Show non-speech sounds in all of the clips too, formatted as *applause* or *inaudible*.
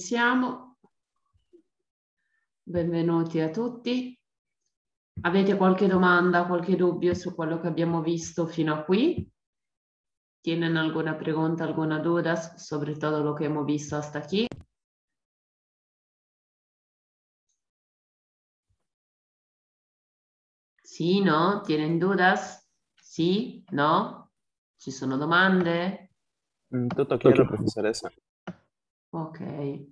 Iniziamo. Benvenuti a tutti. Avete qualche domanda, qualche dubbio su quello che abbiamo visto fino a qui? ¿Tienen alguna pregunta, alguna duda sobre todo lo que hemos visto hasta aquí? Sì, no? ¿Tienen dudas? Sì? No? Ci sono domande? Mm, Tutto chiaro, professoressa. Ok.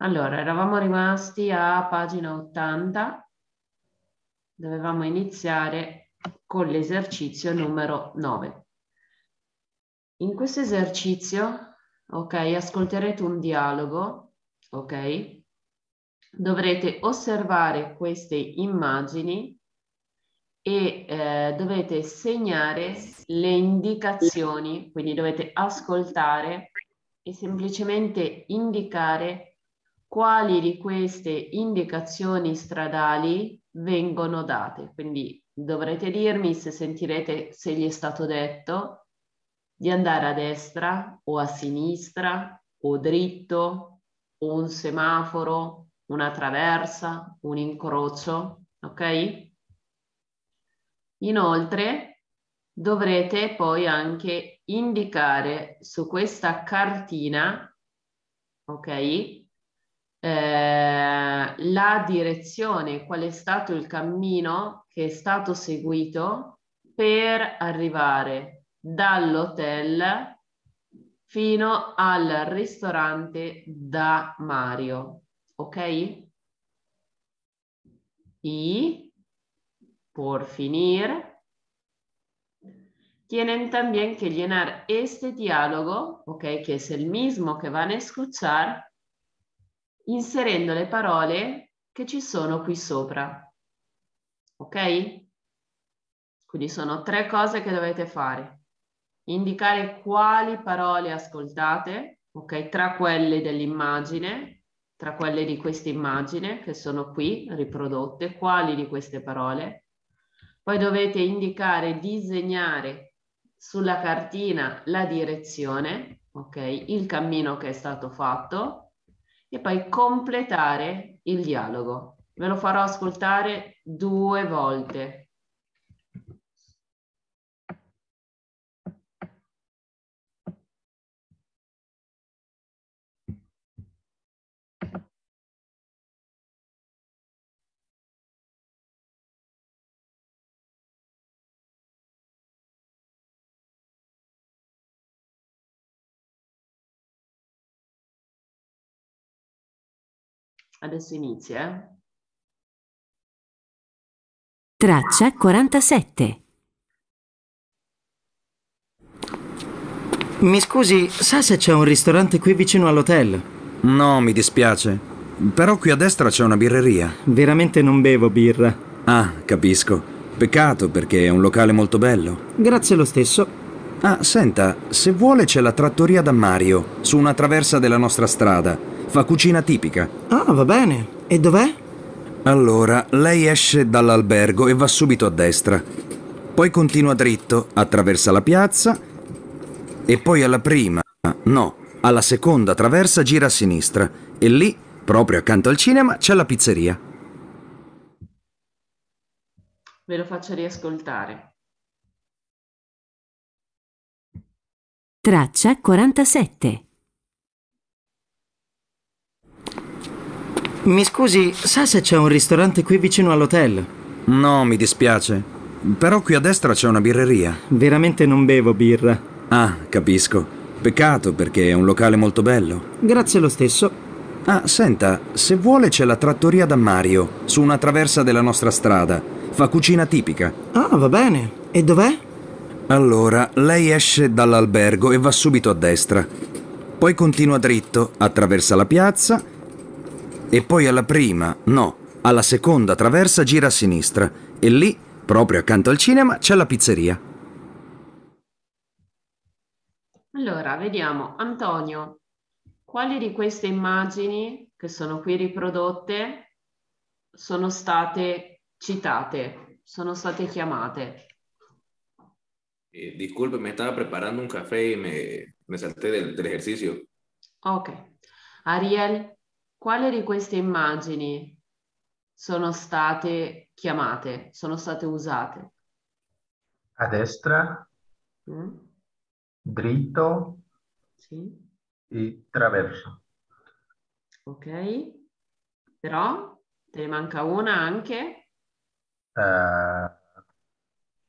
Allora, eravamo rimasti a pagina 80. Dovevamo iniziare con l'esercizio numero 9. In questo esercizio, ok, ascolterete un dialogo, ok? Dovrete osservare queste immagini e eh, dovete segnare le indicazioni, quindi dovete ascoltare e semplicemente indicare quali di queste indicazioni stradali vengono date. Quindi dovrete dirmi se sentirete, se gli è stato detto di andare a destra o a sinistra o dritto o un semaforo, una traversa, un incrocio, ok? Inoltre dovrete poi anche indicare su questa cartina, ok, eh, la direzione, qual è stato il cammino che è stato seguito per arrivare dall'hotel fino al ristorante da Mario, ok? Y por finir, tienen también que llenar este diálogo, ok, que es el mismo que van a escuchar, inserendo le parole che ci sono qui sopra. Ok? Quindi sono tre cose che dovete fare. Indicare quali parole ascoltate, ok, tra quelle dell'immagine, tra quelle di questa immagine che sono qui riprodotte, quali di queste parole poi dovete indicare, disegnare sulla cartina la direzione, ok, il cammino che è stato fatto e poi completare il dialogo. Ve lo farò ascoltare due volte. Adesso inizia. Eh? Traccia 47. Mi scusi, sa se c'è un ristorante qui vicino all'hotel? No, mi dispiace. Però qui a destra c'è una birreria. Veramente non bevo birra. Ah, capisco. Peccato perché è un locale molto bello. Grazie lo stesso. Ah, senta, se vuole c'è la trattoria da Mario, su una traversa della nostra strada. Fa cucina tipica. Ah, va bene. E dov'è? Allora, lei esce dall'albergo e va subito a destra. Poi continua dritto, attraversa la piazza e poi alla prima, no, alla seconda traversa gira a sinistra e lì, proprio accanto al cinema, c'è la pizzeria. Ve lo faccio riascoltare. Traccia 47. Mi scusi, sa se c'è un ristorante qui vicino all'hotel? No, mi dispiace. Però qui a destra c'è una birreria. Veramente non bevo birra. Ah, capisco. Peccato perché è un locale molto bello. Grazie lo stesso. Ah, senta, se vuole c'è la trattoria da Mario, su una traversa della nostra strada. Fa cucina tipica. Ah, va bene. E dov'è? Allora, lei esce dall'albergo e va subito a destra. Poi continua dritto, attraversa la piazza e poi alla prima, no, alla seconda traversa gira a sinistra e lì, proprio accanto al cinema, c'è la pizzeria. Allora, vediamo. Antonio, quali di queste immagini che sono qui riprodotte sono state citate, sono state chiamate? Eh, disculpe, me estaba preparando un café y me, me salté del, del ejercicio. Ok. Ariel, quale di queste immagini sono state chiamate, sono state usate? A destra, Mm? dritto Sì, e traverso. ok. Però te ne manca una anche?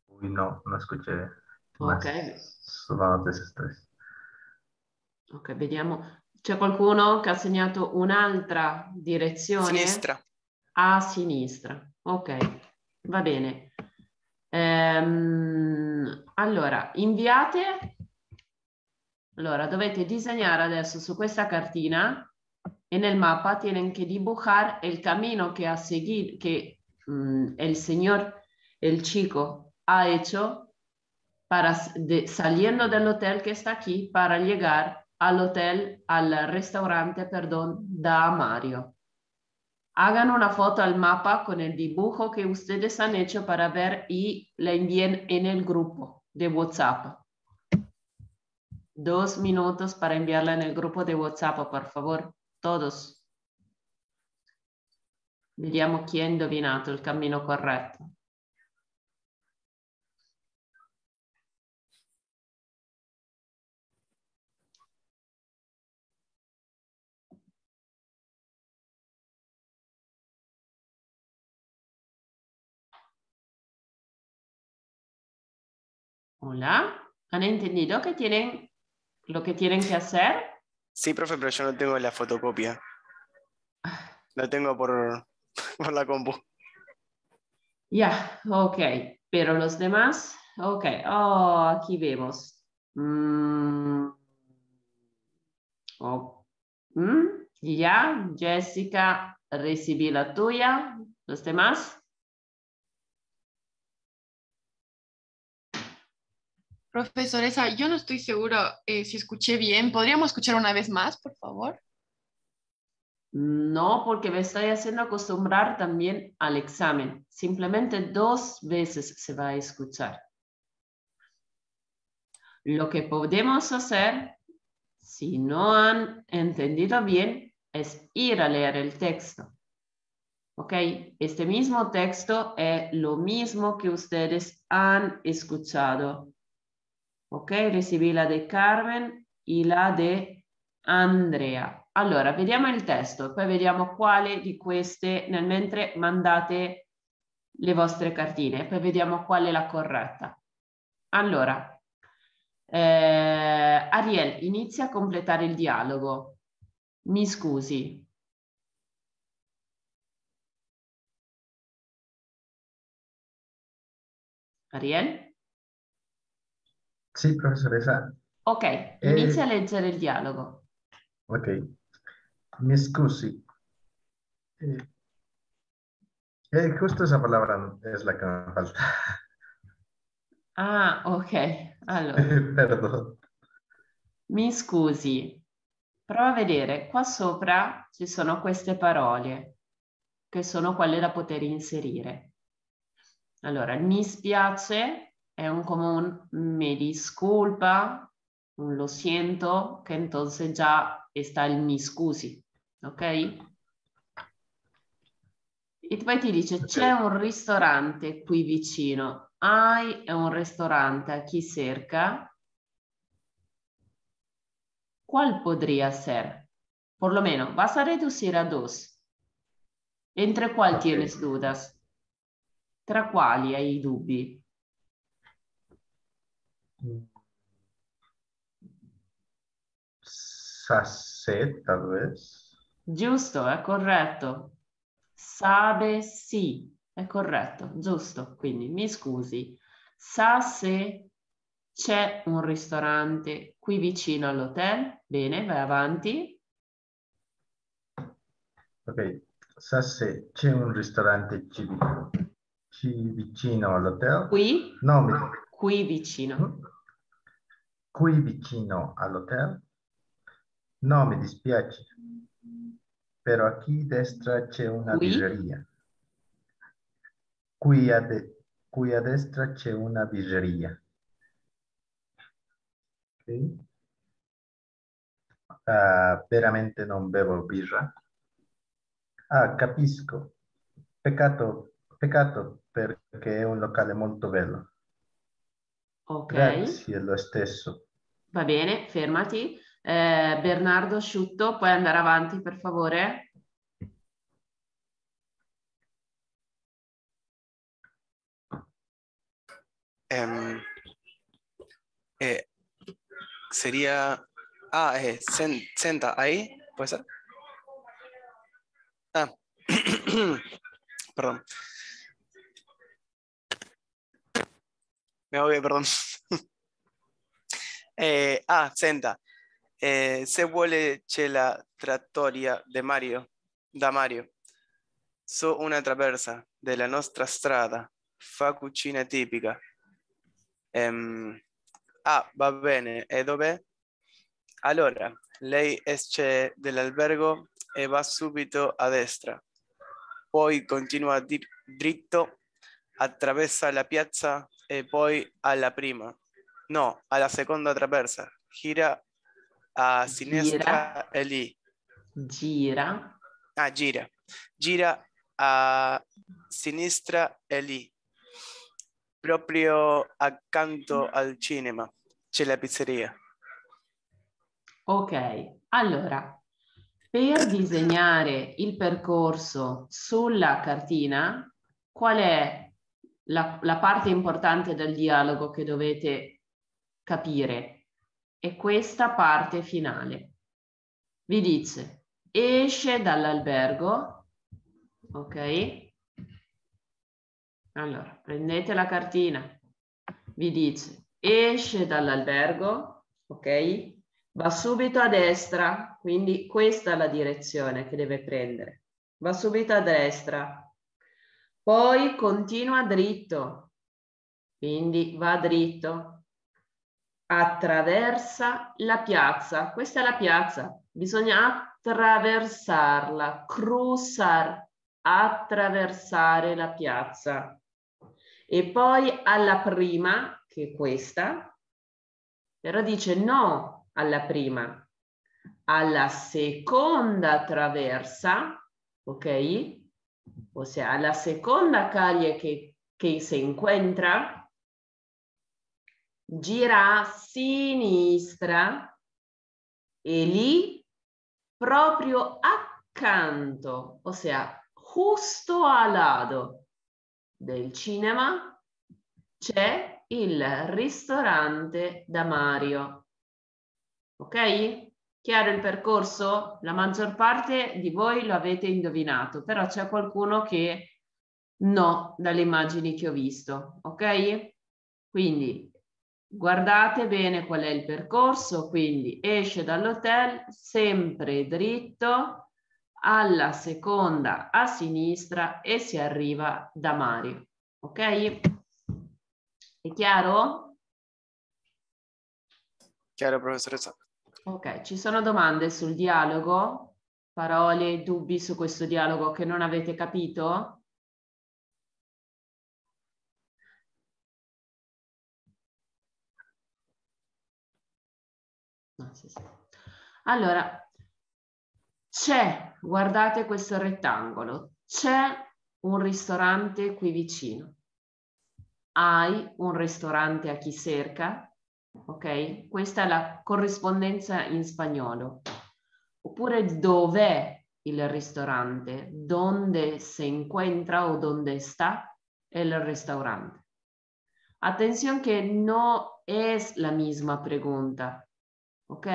Uy, no, no escuché. Ok. sono queste tres. Ok, vediamo. C'è qualcuno che ha segnato un'altra direzione? Sinistra. A sinistra. Ok, va bene. Ehm, allora, inviate. Allora, dovete disegnare adesso su questa cartina e nel mapa tienen que dibujar el camino que ha seguido, que mm, el señor, el chico, ha hecho para de- saliendo del hotel que está aquí para llegar al hotel, al restaurante, perdón, da Mario. Hagan una foto al mapa con el dibujo que ustedes han hecho para ver y la envíen en el grupo de WhatsApp. Dos minutos para enviarla en el grupo de WhatsApp, por favor, todos. Vediamo chi ha indovinato il cammino corretto. Hola, ¿han entendido que tienen lo que tienen que hacer? Sí, profe, pero yo no tengo la fotocopia. La tengo por, *laughs* por la compu. Ya, ok, pero los demás, ok, oh, aquí vemos. Mm. Oh. Mm, Ya, Jessica, recibí la tuya. ¿Los demás? Profesoresa, yo no estoy segura eh, si escuché bien. ¿Podríamos escuchar una vez más, por favor? No, porque me estoy haciendo acostumbrar también al examen. Simplemente dos veces se va a escuchar. Lo que podemos hacer, si no han entendido bien, es ir a leer el texto. ¿Ok? Este mismo texto es lo mismo que ustedes han escuchado. ¿Ok? Recibí la de Carmen y la de Andrea. Allora, vediamo il testo, poi vediamo quale di queste, nel mentre mandate le vostre cartine, poi vediamo qual è la corretta. Allora, eh, Ariel, inizia a completare il dialogo. Mi scusi. Ariel? Sì, professoressa. Ok, inizia a leggere il dialogo. Ok. Mi scusi. Eh, eh, justo esa palabra es la que me falta. Ah, ok. Allora, *laughs* Perdón. mi scusi. Prova a vedere, qua sopra ci sono queste parole, che sono quelle da poter inserire. Allora, mi spiace è un come un me disculpa, un lo siento, che entonces già sta il mi scusi, ok? E poi ti dice c'è un ristorante qui vicino. Hay un ristorante aquí cerca. ¿Cuál podría ser? Por lo menos, vas a reducir a dos. ¿Entre cuál Ok. tienes dudas? ¿Tra quali hai dubbi? Sasset, tal vez. Giusto, è corretto. Sabe sì, è corretto, giusto. Quindi mi scusi. Sa se c'è un ristorante qui vicino all'hotel? Bene, vai avanti. Ok. Sasset, c'è un ristorante ci, ci vicino all'hotel? Qui, No, mi- qui vicino. qui vicino all'hotel? No, mi dispiace. Però qui a destra c'è una Qui? birreria. Qui a, de- qui a destra c'è una birreria. Ok. Ah, veramente non bevo birra. Ah, capisco. Peccato, peccato perché è un locale molto bello. Ok, Grazie, lo stesso. va bene, fermati. Eh, Bernardo Asciutto, puoi andare avanti per favore? Em, eh, sería. Ah, eh, sen- senta, ahí, ¿puede ser? Ah, *coughs* perdón. Me ahogué, perdón. *laughs* Eh, ah, senta. Eh, se vuole c'è la trattoria de Mario, da Mario. Su una traversa della nostra strada. Fa cucina tipica. Ehm, ah, va bene. E dov'è? Allora, lei esce dall'albergo e va subito a destra. Poi continua dritto, attraversa la piazza e poi alla prima. No, alla seconda traversa. Gira a sinistra e lì. Gira. Ah, gira. Gira a sinistra e lì. Proprio accanto al cinema c'è la pizzeria. Ok, allora, per disegnare il percorso sulla cartina, qual è la, la parte importante del dialogo che dovete capire? È questa parte finale. Vi dice, esce dall'albergo, ok? Allora, prendete la cartina, vi dice, esce dall'albergo, ok? Va subito a destra, quindi questa è la direzione che deve prendere. Va subito a destra, poi continua dritto, quindi va dritto, attraversa la piazza. Questa è la piazza, bisogna attraversarla, cruzar, attraversare la piazza. E poi alla prima, che è questa, però dice no alla prima, alla seconda traversa, ok? Ossia alla seconda calle che, che si incontra, gira a sinistra e lì proprio accanto, ossia justo al lato del cinema c'è il ristorante da Mario. Ok? Chiaro il percorso? La maggior parte di voi lo avete indovinato, però c'è qualcuno che no, dalle immagini che ho visto. Ok? Quindi guardate bene qual è il percorso, quindi esce dall'hotel sempre dritto alla seconda a sinistra e si arriva da Mario. Ok? È chiaro? Chiaro, professoressa? Ok, ci sono domande sul dialogo? Parole, dubbi su questo dialogo che non avete capito? No, sì, sì. Allora, c'è, guardate questo rettangolo, c'è un ristorante qui vicino. Hai un ristorante a chi cerca? Ok? Questa è la corrispondenza in spagnolo. Oppure dov'è il ristorante? Donde se encuentra o donde sta el restaurante? Atención que no es la misma pregunta. Ok?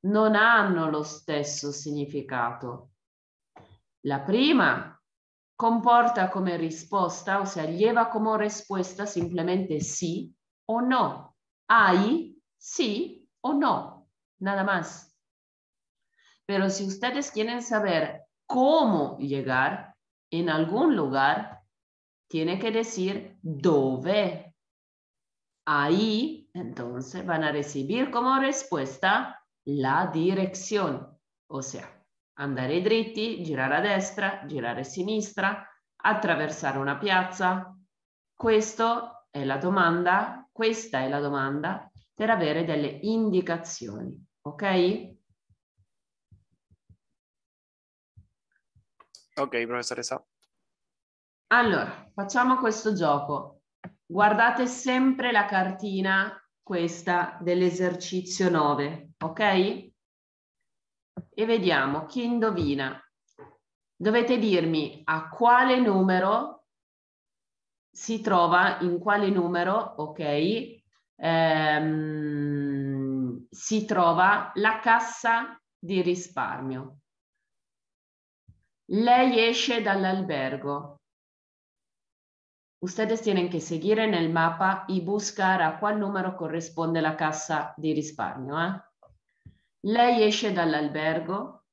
Non hanno lo stesso significato. La prima comporta come risposta, o sea, lleva como respuesta simplemente sí o no. Hay, sí o no, nada más. Pero si ustedes quieren saber cómo llegar en algún lugar, tiene que decir dónde. Ahí, entonces, van a recibir como respuesta la dirección. O sea, andare dritti, girare a destra, girare a sinistra, attraversare una piazza. Questo è la domanda, Questa è la domanda per avere delle indicazioni, ok? Ok, professoressa. Allora, facciamo questo gioco. Guardate sempre la cartina, questa dell'esercizio 9, ok? E vediamo chi indovina. Dovete dirmi a quale numero si trova, in quale numero, ok? Ehm, si trova la cassa di risparmio. Lei esce dall'albergo. Ustedes tienen que seguir en el mapa y buscar a qual numero corrisponde la cassa di risparmio. Eh? Lei esce dall'albergo,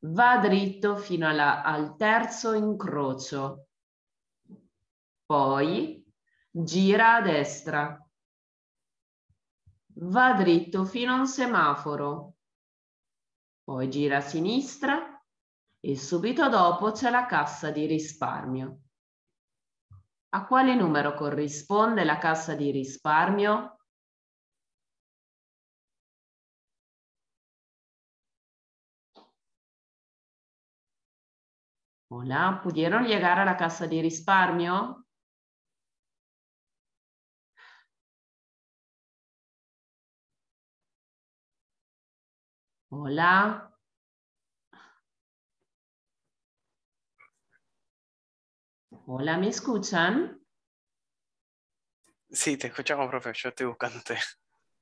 va dritto fino alla, al terzo incrocio, poi gira a destra, va dritto fino a un semaforo, poi gira a sinistra e subito dopo c'è la cassa di risparmio. A quale numero corrisponde la cassa di risparmio? Hola, ¿pudieron llegar a la casa de risparmio? Hola. Hola, ¿me escuchan? Sí, te escuchamos, profe. Yo estoy buscándote.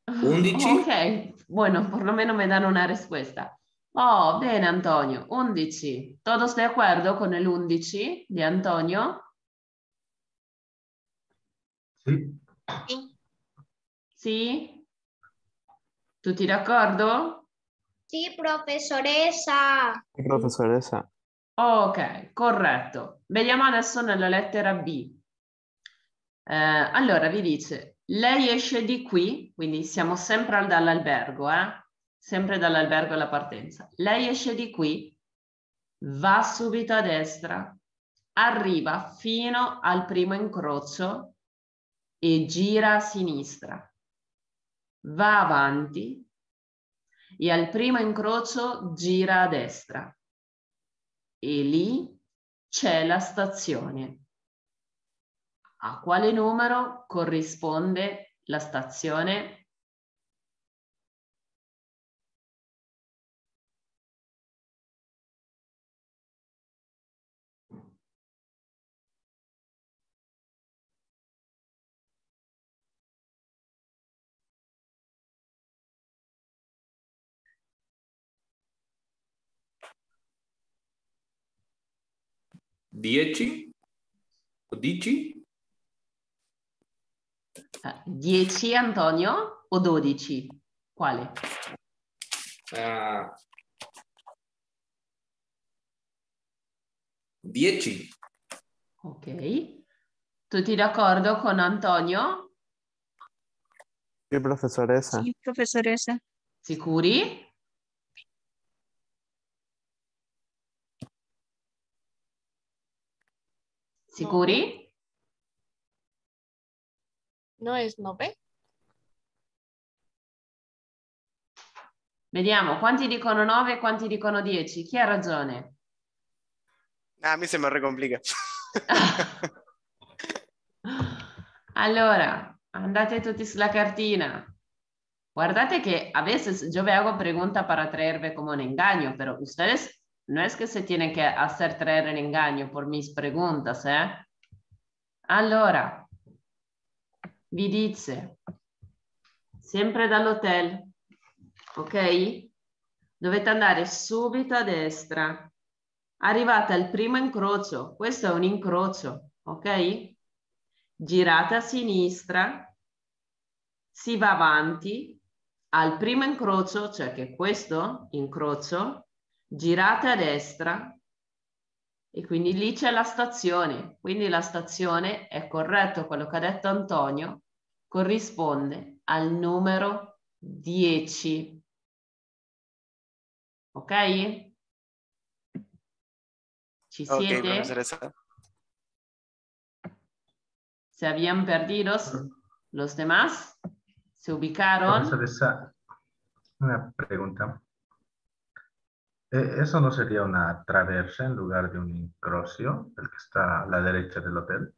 11? *laughs* Ok, bueno, por lo menos me dan una respuesta. Oh, bene Antonio, 11. ¿Todos de acuerdo con el 11 di Antonio? Sì, Sì? Tutti d'accordo? Sì, professoressa. Professoressa. Ok, corretto. Vediamo adesso nella lettera B. Eh, allora vi dice, lei esce di qui, quindi siamo sempre al- dall'albergo, eh? Sempre dall'albergo alla partenza. Lei esce di qui, va subito a destra, arriva fino al primo incrocio e gira a sinistra. Va avanti e al primo incrocio gira a destra e lì c'è la stazione. A quale numero corrisponde la stazione? Dieci? O dici? Eh, 10 Antonio o 12? Quale? Ah. Dieci? Ok. Tutti d'accordo con Antonio? Sì, professoressa. Sì, professoressa. Sicuri? Sicuri? ¿No es nove? Vediamo, quanti dicono 9 e quanti dicono 10? Chi ha ragione? Ah, me recomplica. *laughs* Allora, andate tutti sulla cartina. Guardate que a veces yo hago pregunta para traerme como un engaño, pero ustedes no es que se tienen que hacer traer en engaño por mis preguntas, ¿eh? Allora, vi dice, sempre dall'hotel, ok? Dovete andare subito a destra. Arrivate al primo incrocio, questo è un incrocio, ok? Girate a sinistra, si va avanti, al primo incrocio, cioè che questo incrocio, girate a destra e quindi lì c'è la stazione. Quindi la stazione, è corretto quello che ha detto Antonio, corrisponde al numero 10. Ok? Ci siete? professoressa. ¿Se habían perdido los demás? ¿Se ubicaron? una pregunta. Eh, ¿Eso no sería una traversa en lugar de un incrocio, el que está a la derecha del hotel?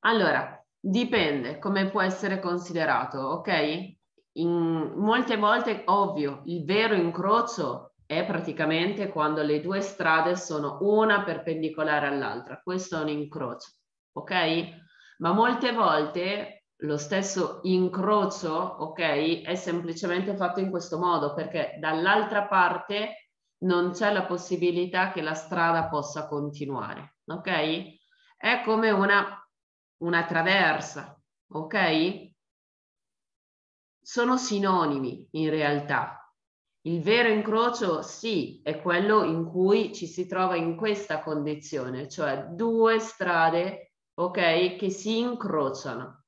Allora, dipende come può essere considerato, ok? In molte volte, ovvio, il vero incrocio è praticamente quando le due strade sono una perpendicolare all'altra. Questo è un incrocio, ok? Ma molte volte lo stesso incrocio, ok, è semplicemente fatto in questo modo perché dall'altra parte non c'è la possibilità che la strada possa continuare, ok? È come una, una traversa, ok? Sono sinonimi in realtà. Il vero incrocio sì, è quello in cui ci si trova in questa condizione, cioè due strade, ok, che si incrociano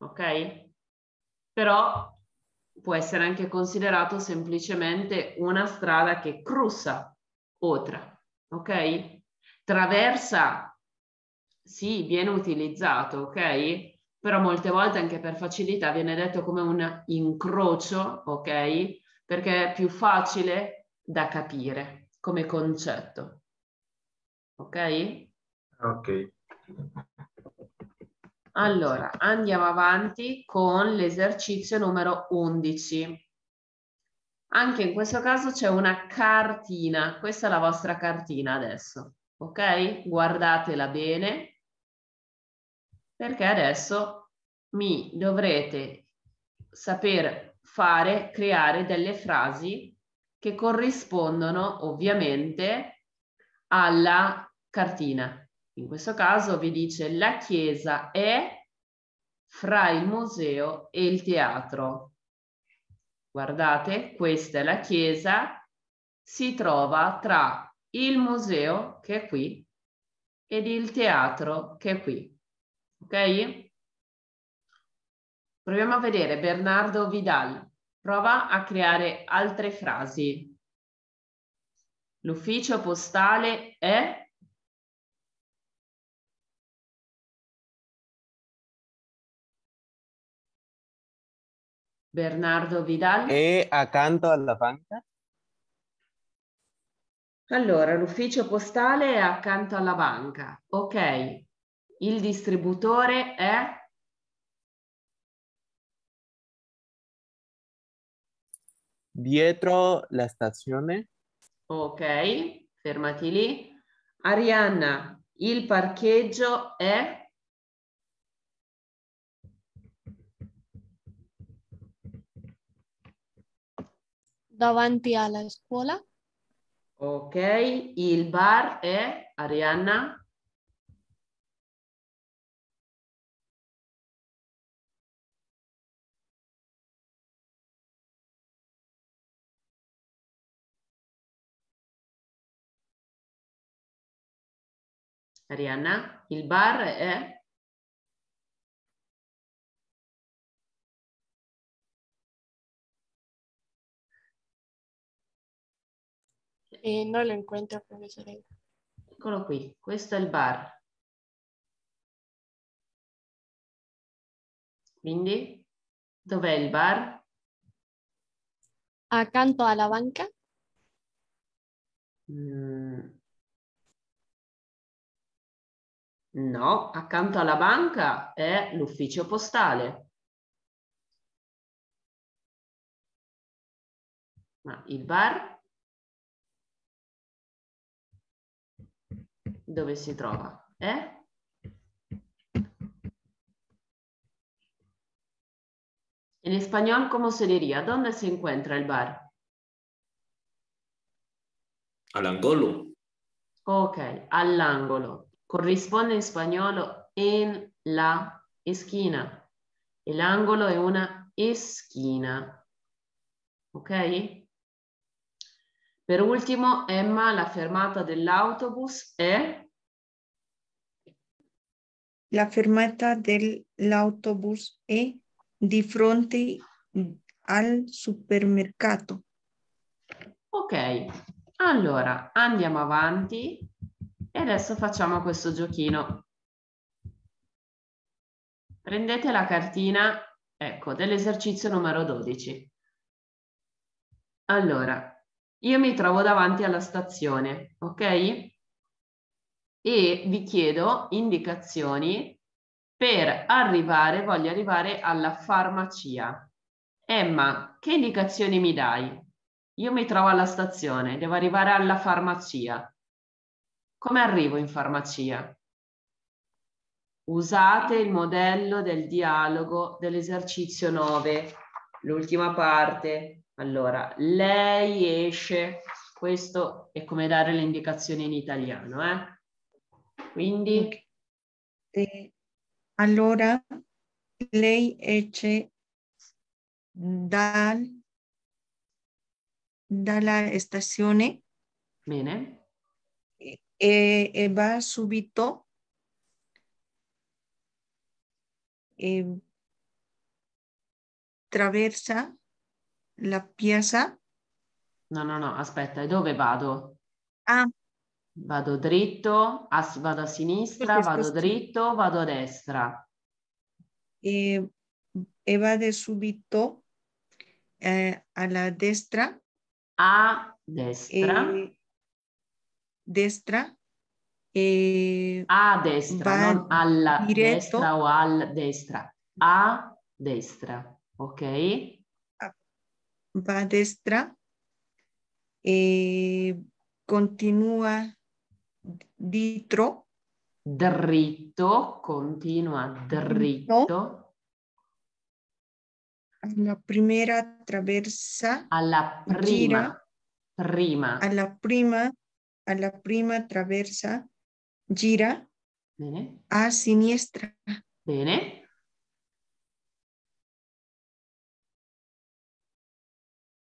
ok? Però può essere anche considerato semplicemente una strada che cruza otra, ok? Traversa, sì, viene utilizzato, ok? Però molte volte anche per facilità viene detto come un incrocio, ok? Perché è più facile da capire come concetto. Ok? Ok. Allora, andiamo avanti con l'esercizio numero 11. Anche in questo caso c'è una cartina, questa è la vostra cartina adesso, ok? Guardatela bene, perché adesso mi dovrete saper fare, creare delle frasi che corrispondono ovviamente alla cartina. In questo caso vi dice la chiesa è fra il museo e il teatro. Guardate, questa è la chiesa, si trova tra il museo che è qui ed il teatro che è qui. Ok? Proviamo a vedere Bernardo Vidal. Prova a creare altre frasi. L'ufficio postale è Bernardo Vidal. È accanto alla banca? Allora, l'ufficio postale è accanto alla banca. Ok. Il distributore è? Dietro la stazione? Ok, fermati lì. Arianna, il parcheggio è? Davanti alla scuola. Ok, il bar è Arianna? Arianna, il bar è? Eh, no lo encuentro, profesora. Eccolo qui, questo è il bar. Quindi, dov'è il bar? Accanto alla banca. Mm. No, accanto alla banca è l'ufficio postale. Ma il bar dove si trova? Eh? En español, ¿cómo se diría? ¿Dónde se encuentra el bar? Al angolo. Ok, all'angolo. Corrisponde in spagnolo en la esquina. El angolo è una esquina. Ok? Per ultimo, Emma, la fermata dell'autobus è? La fermata dell'autobus è di fronte al supermercato. Ok, allora andiamo avanti e adesso facciamo questo giochino. Prendete la cartina, ecco, dell'esercizio numero 12. Allora, Io mi trovo davanti alla stazione, ok? E vi chiedo indicazioni per arrivare, voglio arrivare alla farmacia. Emma, che indicazioni mi dai? Io mi trovo alla stazione, devo arrivare alla farmacia. Come arrivo in farmacia? Usate il modello del dialogo dell'esercizio 9, l'ultima parte. Allora, lei esce, questo è come dare le indicazioni in italiano, eh? Quindi... Eh, allora, lei esce dal, dalla stazione Bene. e, e va subito e traversa la piazza. No, no, no, aspetta, e dove vado? Ah, Vado dritto, a- vado a sinistra, Questa vado stazione. dritto, vado a destra. e, e va de subito eh, alla destra. A destra. e destra. E A destra, non alla diretto. destra o al destra. A destra, ok? Va a destra e continua dietro Dritto, continua dritto. alla primera traversa Alla prima, gira prima. alla prima alla prima traversa gira Bene, a sinistra bene.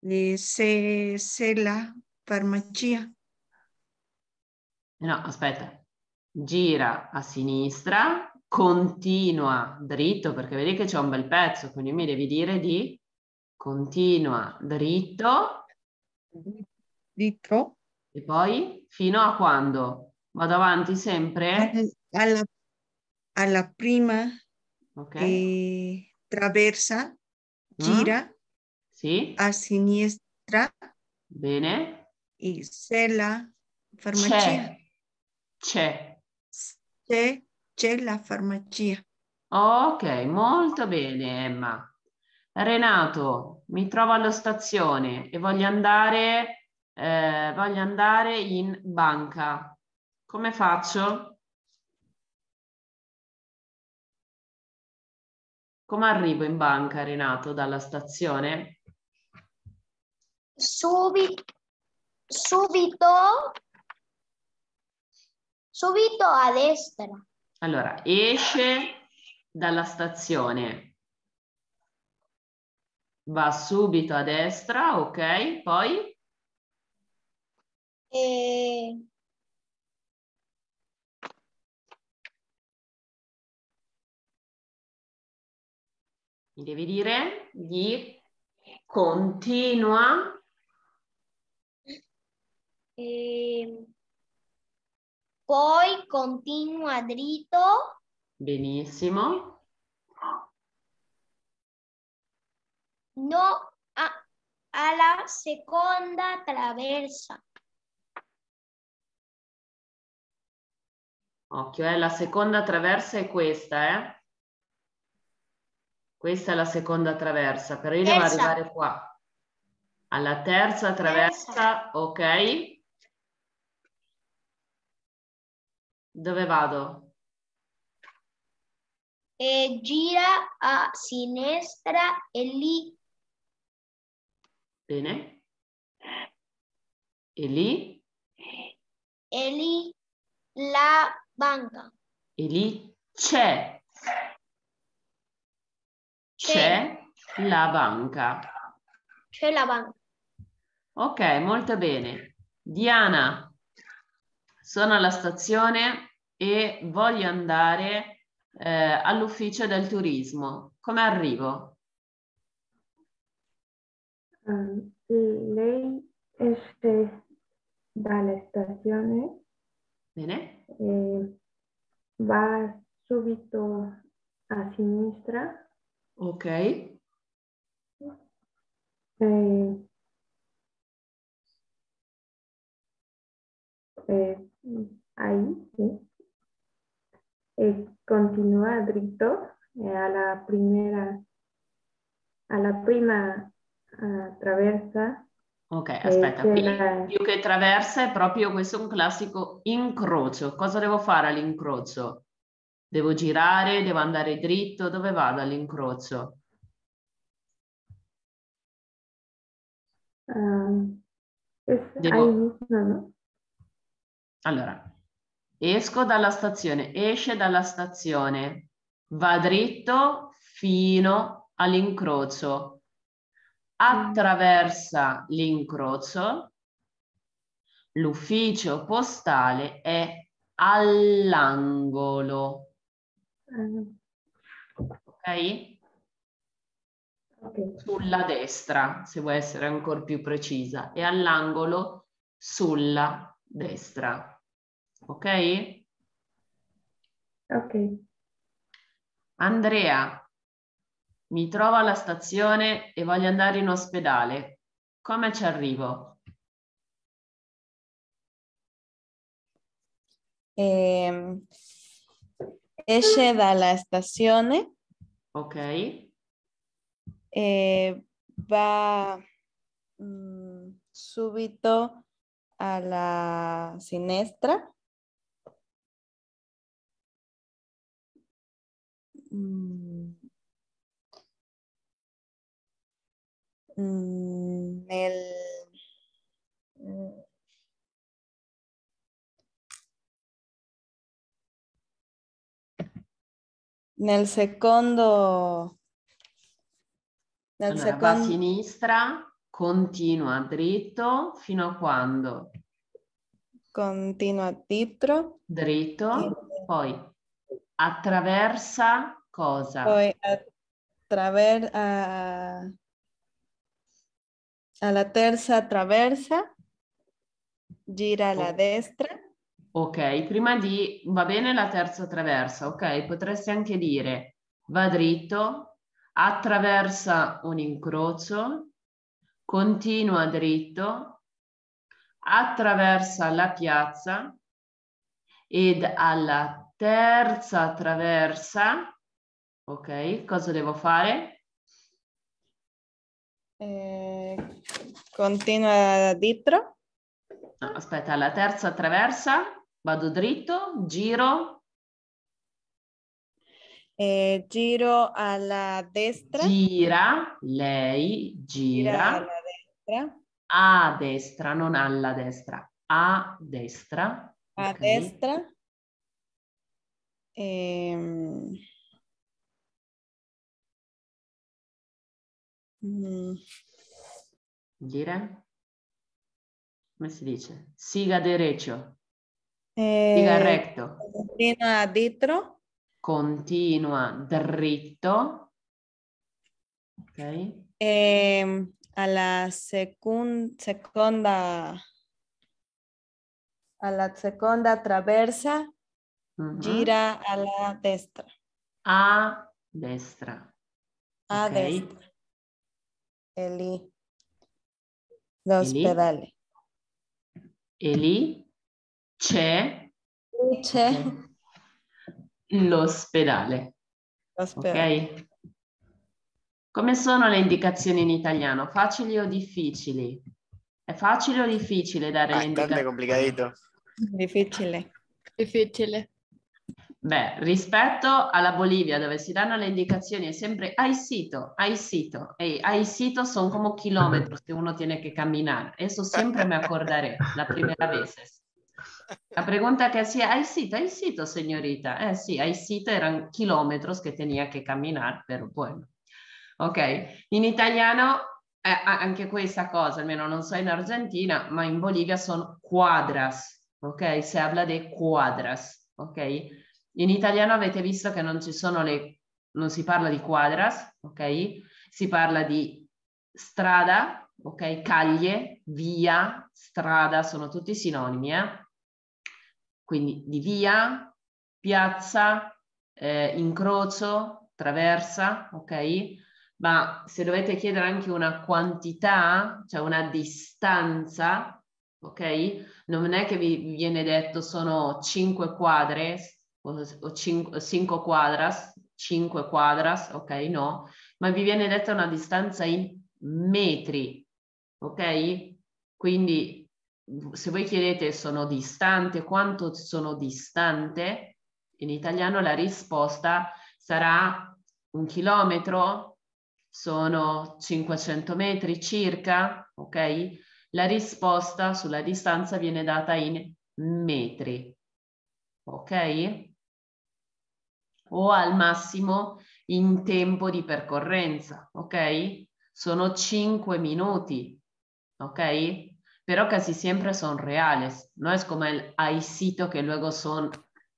E se, se la farmacia No, aspetta. Gira a sinistra, continua dritto, perché vedi che c'è un bel pezzo, quindi mi devi dire di continua dritto dietro e poi fino a quando? Vado avanti sempre? al- alla, alla prima Ok. eh, traversa Mm? Sì, a sinistra bene. e se la farmacia C'è, c'è. c'è c'è la farmacia Ok, molto bene, Emma. Renato, mi trovo alla stazione e voglio andare, eh, voglio andare in banca. Come faccio? Come arrivo in banca, Renato, dalla stazione? Subito, subito, subito a destra. Allora, esce dalla stazione, va subito a destra, ok? Poi Eh, mi devi dire di continua eh, poi continua dritto Benissimo. no a- alla seconda traversa. Occhio, eh, la seconda traversa è questa, eh? Questa è la seconda traversa, però io devo Terza. arrivare qua. Alla terza traversa, ok? Dove vado? E gira a sinistra e lì Bene. E lì? e lì la banca. E lì c'è. C'è la banca. C'è la banca. Ok, molto bene. Diana, sono alla stazione e voglio andare eh, all'ufficio del turismo. Come arrivo? Um, lei esce dalla stazione Bene? e va subito a sinistra Ok. e ahí, sí. Eh, continúa dritto eh, a la primera, a la prima ah, traversa. Ok, eh, aspetta, qui la- più che traversa è proprio questo è un classico incrocio. Cosa devo fare all'incrocio? Devo girare, devo andare dritto, dove vado all'incrocio? es Devo- ahí ¿no? Allora, esco dalla stazione, esce dalla stazione, va dritto fino all'incrocio, attraversa l'incrocio, l'ufficio postale è all'angolo, ok? ok. Sulla destra, se vuoi essere ancora più precisa, è all'angolo sulla destra, ok? Ok. Andrea, mi trovo alla stazione e voglio andare in ospedale. Come ci arrivo? Eh, esce dalla stazione, Ok? eh, va mm, subito alla sinistra. Mm. Mm, nel, nel secondo nel Allora, va a secondo sinistra, continua dritto fino a quando? continua dietro Dritto, poi attraversa cosa? poi attraver- a- alla terza traversa gira alla Oh. destra Ok, prima di va bene la terza traversa, ok? Potresti anche dire va dritto, attraversa un incrocio, continua dritto, attraversa la piazza ed alla terza traversa, ok? Cosa devo fare? eh, continua dietro No, aspetta, alla terza traversa vado dritto, giro, eh, giro alla destra gira, lei gira gira. a destra, non alla destra, a destra. a ok? destra ehm, mm, Dire? Come si dice? Siga derecho, eh, siga recto, continua dietro continua dritto. Ok? ehm, alla secun- seconda alla seconda traversa Mhm. gira alla destra A destra. a ok? destra e lì E lì? l'ospedale E lì c'è l'ospedale. l'ospedale Ok? Come sono le indicazioni in italiano? Facili o difficili? È facile o difficile dare le Bastante indicazioni? complicadito. difficile Difficile. Beh, rispetto alla Bolivia dove si danno le indicazioni è sempre hai sito, hai sito e hai sito sono come chilometri se uno tiene che camminare. Eso siempre me acordaré la primera vez. La pregunta que hacía, ¿hay cita? ¿Hay cito, señorita? Eh sí, hay cita eran kilómetros que tenía que caminar, pero bueno. Ok, in italiano a- anche questa cosa, almeno non so in Argentina, ma in Bolivia sono quadras, ok? Si habla de quadras, ok? In italiano avete visto che non ci sono le, non si parla di quadras, ok? Si parla di strada, ok? Caglie, via, strada, sono tutti sinonimi, eh? Quindi di via, piazza, eh, incrocio, traversa, ok? Ma se dovete chiedere anche una quantità, cioè una distanza, ok? Non è che vi viene detto sono 5 quadre o, o 5, 5 quadras, 5 quadras, ok? No, ma vi viene detta una distanza in metri, ok? Quindi se voi chiedete sono distante, quanto sono distante, in italiano la risposta sarà un chilometro, sono 500 metri circa, ok? La risposta sulla distanza viene data in metri, ok? O al massimo in tempo di percorrenza, ok? Sono 5 minuti, ok? Pero casi siempre son reales. No es como el hay sitio que luego son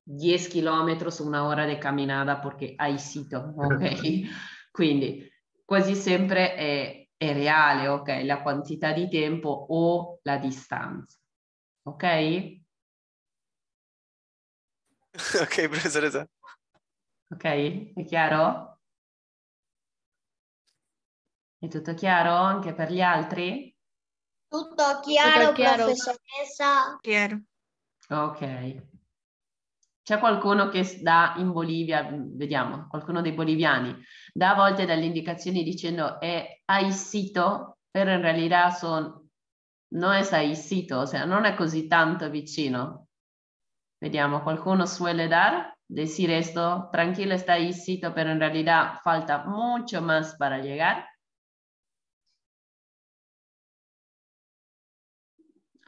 10 kilómetros, una hora de caminata perché hai sito, ok? *laughs* Quindi quasi sempre è, è reale, ok? La quantità di tempo o la distanza, ok? *laughs* ok, professoressa. Ok, è chiaro? È tutto chiaro anche per gli altri? Tutto chiaro, Tutto chiaro. professoressa? Chiaro. Ok. C'è qualcuno che dà in Bolivia, vediamo, qualcuno dei boliviani, dà a volte delle indicazioni dicendo è hai sito, però in realtà son, non è hai sito, o sea, non è così tanto vicino. Vediamo, qualcuno suele dar, decir esto, tranquilo está ahí sito, pero en realidad falta mucho más para llegar.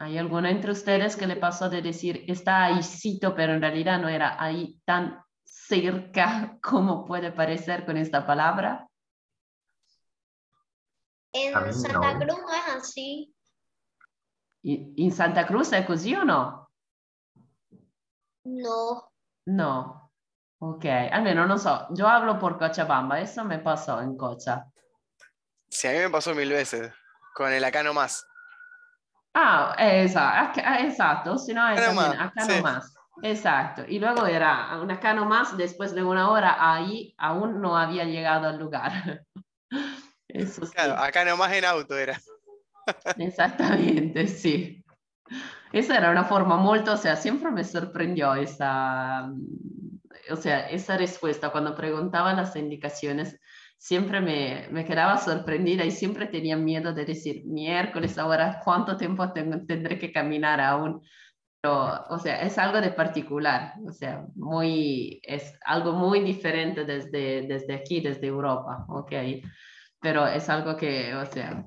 ¿Hay alguno entre ustedes que le pasó de decir está ahí sito, pero en realidad no era ahí tan cerca *laughs* como puede parecer con esta palabra? En Santa no. Cruz no es así. ¿Y- ¿In Santa Cruz è così o no? No. No. Ok, almeno non so, yo hablo por Cochabamba, eso me pasó en Cocha. Sí, a mí me pasó mil veces. Con el acá nomás. Ah, acá- ah, exacto, si no Acá nomás, acá sí. nomás. Exacto. Y luego era un acá nomás, después de una hora ahí aún no había llegado al lugar. *laughs* Eso sí. Claro, acá nomás en auto era. *laughs* Esattamente, sì. Esa era una forma molto, o sea, siempre me sorprendió esa, o sea, esa respuesta cuando preguntaba las indicaciones, siempre me, me quedaba sorprendida y siempre tenía miedo de decir, miércoles, ahora, ¿cuánto tiempo tengo- tendré que caminar aún? Pero, o sea, es algo de particular, o sea, muy, es algo muy diferente desde, desde aquí, desde Europa, ¿ok? Pero es algo que, o sea,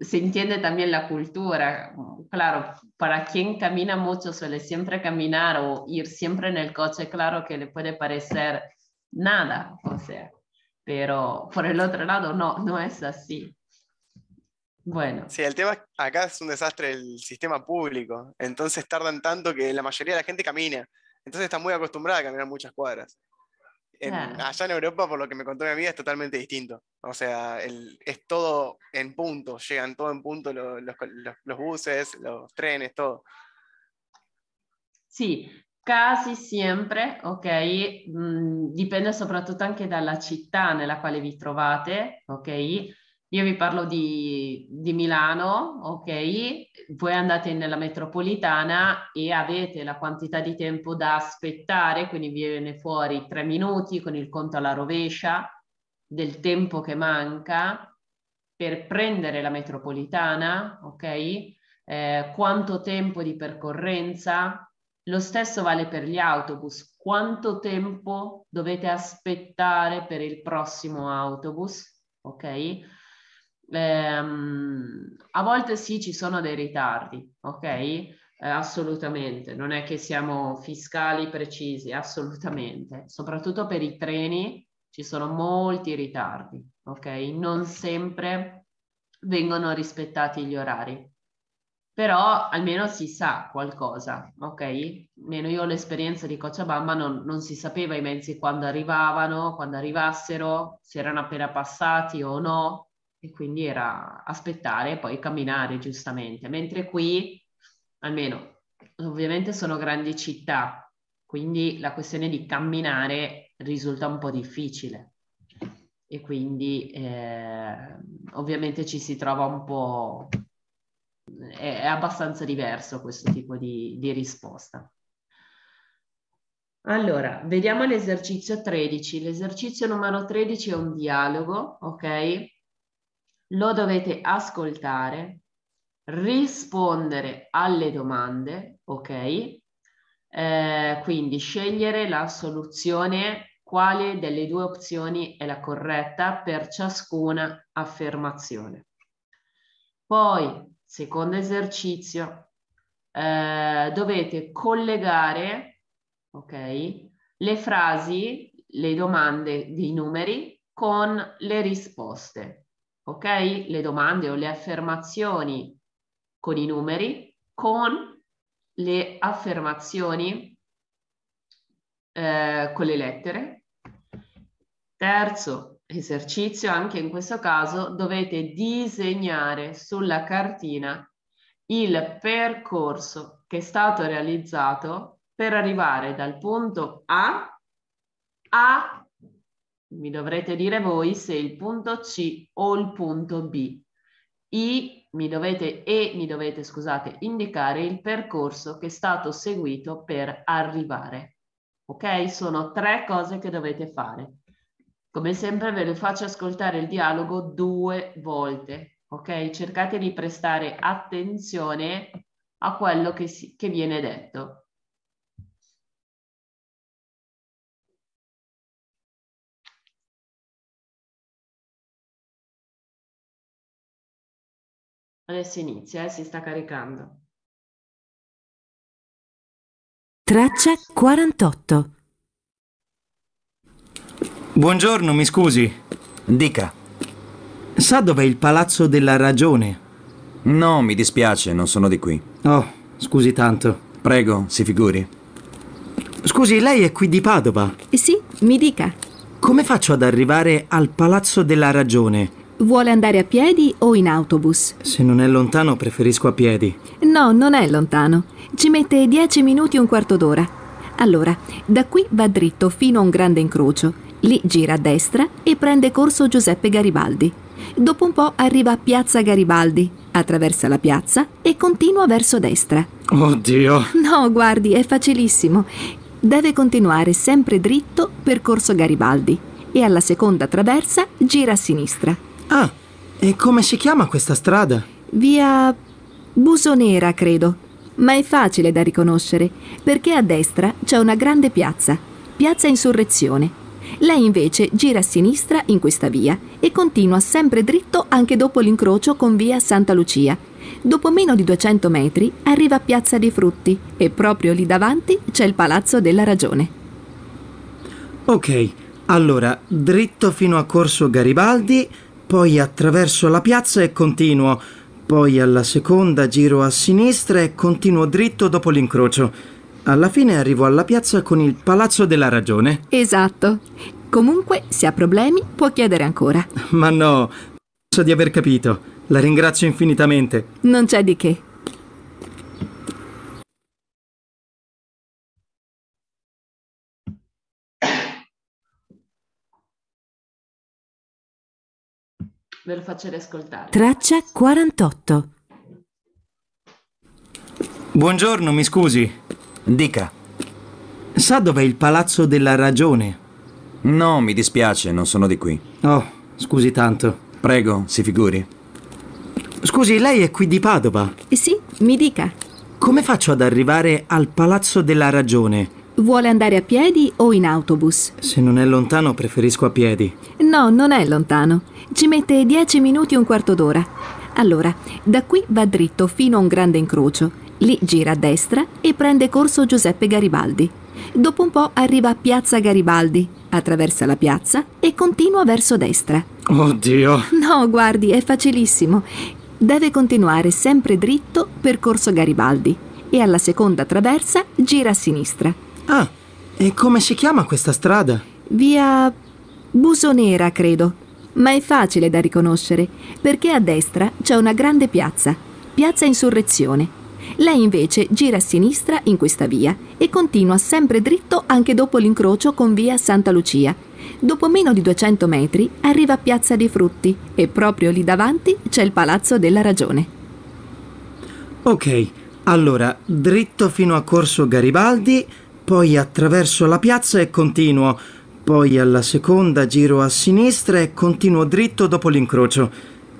se entiende también la cultura. Claro, para quien camina mucho suele siempre caminar o ir siempre en el coche, claro que le puede parecer nada, o sea, pero por el otro lado no, no es así. Bueno, Sí, el tema acá es un desastre el sistema público. Entonces tardan tanto que la mayoría de la gente camina. Entonces está muy acostumbrada a caminar muchas cuadras. En- Claro. allá en Europa, por lo que me contó mi amiga, es totalmente distinto. O sea, el- es todo en punto, llegan todo en punto lo- los, los- los buses, los trenes, todo. Sì, quasi sempre, ok, mh, dipende soprattutto anche dalla città nella quale vi trovate, ok? Io vi parlo di, di Milano, ok? Voi andate nella metropolitana e avete la quantità di tempo da aspettare, quindi vi viene fuori tre minuti con il conto alla rovescia del tempo che manca per prendere la metropolitana, ok? Eh, quanto tempo di percorrenza, lo stesso vale per gli autobus. Quanto tempo dovete aspettare per il prossimo autobus? Ok? Ehm, a volte sì, ci sono dei ritardi, ok? Eh, assolutamente, non è che siamo fiscali precisi, assolutamente. Soprattutto per i treni ci sono molti ritardi, ok? Non sempre vengono rispettati gli orari però almeno si sa qualcosa, ok? Meno io ho l'esperienza di Cochabamba, non, non si sapeva i mezzi quando arrivavano, quando arrivassero, se erano appena passati o no, e quindi era aspettare e poi camminare giustamente. Mentre qui, almeno, ovviamente sono grandi città, quindi la questione di camminare risulta un po' difficile. E quindi eh, ovviamente ci si trova un po' è, abbastanza diverso questo tipo di, di risposta. Allora, vediamo l'esercizio 13. L'esercizio numero 13 è un dialogo, ok? Lo dovete ascoltare, rispondere alle domande, ok? Eh, quindi scegliere la soluzione, quale delle due opzioni è la corretta per ciascuna affermazione. Poi, secondo esercizio, eh, dovete collegare, ok, le frasi, le domande dei numeri con le risposte, ok? Le domande o le affermazioni con i numeri, con le affermazioni eh, con le lettere. Terzo esercizio, anche in questo caso dovete disegnare sulla cartina il percorso che è stato realizzato per arrivare dal punto A a, mi dovrete dire voi se il punto C o il punto B. I mi dovete e mi dovete, scusate, indicare il percorso che è stato seguito per arrivare. Ok? Sono tre cose che dovete fare. Come sempre ve lo faccio ascoltare il dialogo due volte. Ok? Cercate di prestare attenzione a quello che, si, che viene detto. Adesso inizia, eh, si sta caricando. Traccia 48. Buongiorno, mi scusi. Dica. Sa dov'è il Palazzo della Ragione? No, mi dispiace, non sono di qui. Oh, scusi tanto. Prego, si figuri. Scusi, lei è qui di Padova? Sì, mi dica. Come faccio ad arrivare al Palazzo della Ragione? Vuole andare a piedi o in autobus? Se non è lontano, preferisco a piedi. No, non è lontano. Ci mette 10 minuti e un quarto d'ora. Allora, da qui va dritto fino a un grande incrocio. Lì gira a destra e prende corso Giuseppe Garibaldi. Dopo un po' arriva a Piazza Garibaldi, attraversa la piazza e continua verso destra. Oddio. No, guardi, è facilissimo. Deve continuare sempre dritto per corso Garibaldi e alla seconda traversa gira a sinistra. Ah, e come si chiama questa strada? Via Busonera, credo. Ma è facile da riconoscere, perché a destra c'è una grande piazza, Piazza Insurrezione. Lei invece gira a sinistra in questa via e continua sempre dritto anche dopo l'incrocio con via Santa Lucia. Dopo meno di 200 metri arriva a Piazza dei Frutti e proprio lì davanti c'è il Palazzo della Ragione. Ok, allora, dritto fino a Corso Garibaldi, poi attraverso la piazza e continuo, poi alla seconda giro a sinistra e continuo dritto dopo l'incrocio. Alla fine arrivo alla piazza con il Palazzo della Ragione. Esatto. Comunque, se ha problemi, può chiedere ancora. Ma no, penso di aver capito. La ringrazio infinitamente. Non c'è di che. Ve lo faccio riascoltare. Traccia 48. Buongiorno, mi scusi. Dica. Sa dov'è il Palazzo della Ragione? No, mi dispiace, non sono di qui. Oh, scusi tanto. Prego, si figuri. Scusi, lei è qui di Padova? Sì, mi dica. Come faccio ad arrivare al Palazzo della Ragione? Vuole andare a piedi o in autobus? Se non è lontano, preferisco a piedi. No, non è lontano. Ci mette 10 minuti e un quarto d'ora. Allora, da qui va dritto fino a un grande incrocio. Lì gira a destra e prende corso Giuseppe Garibaldi. Dopo un po' arriva a Piazza Garibaldi, attraversa la piazza e continua verso destra. Oddio. No, guardi, è facilissimo. Deve continuare sempre dritto per corso Garibaldi e alla seconda traversa gira a sinistra. Ah, e come si chiama questa strada? Via Busonera, credo. Ma è facile da riconoscere, perché a destra c'è una grande piazza, Piazza Insurrezione. Lei invece gira a sinistra in questa via e continua sempre dritto anche dopo l'incrocio con via Santa Lucia. Dopo meno di 200 metri arriva a Piazza dei Frutti e proprio lì davanti c'è il Palazzo della Ragione. Ok, allora, dritto fino a Corso Garibaldi, poi attraverso la piazza e continuo. Poi alla seconda giro a sinistra e continuo dritto dopo l'incrocio.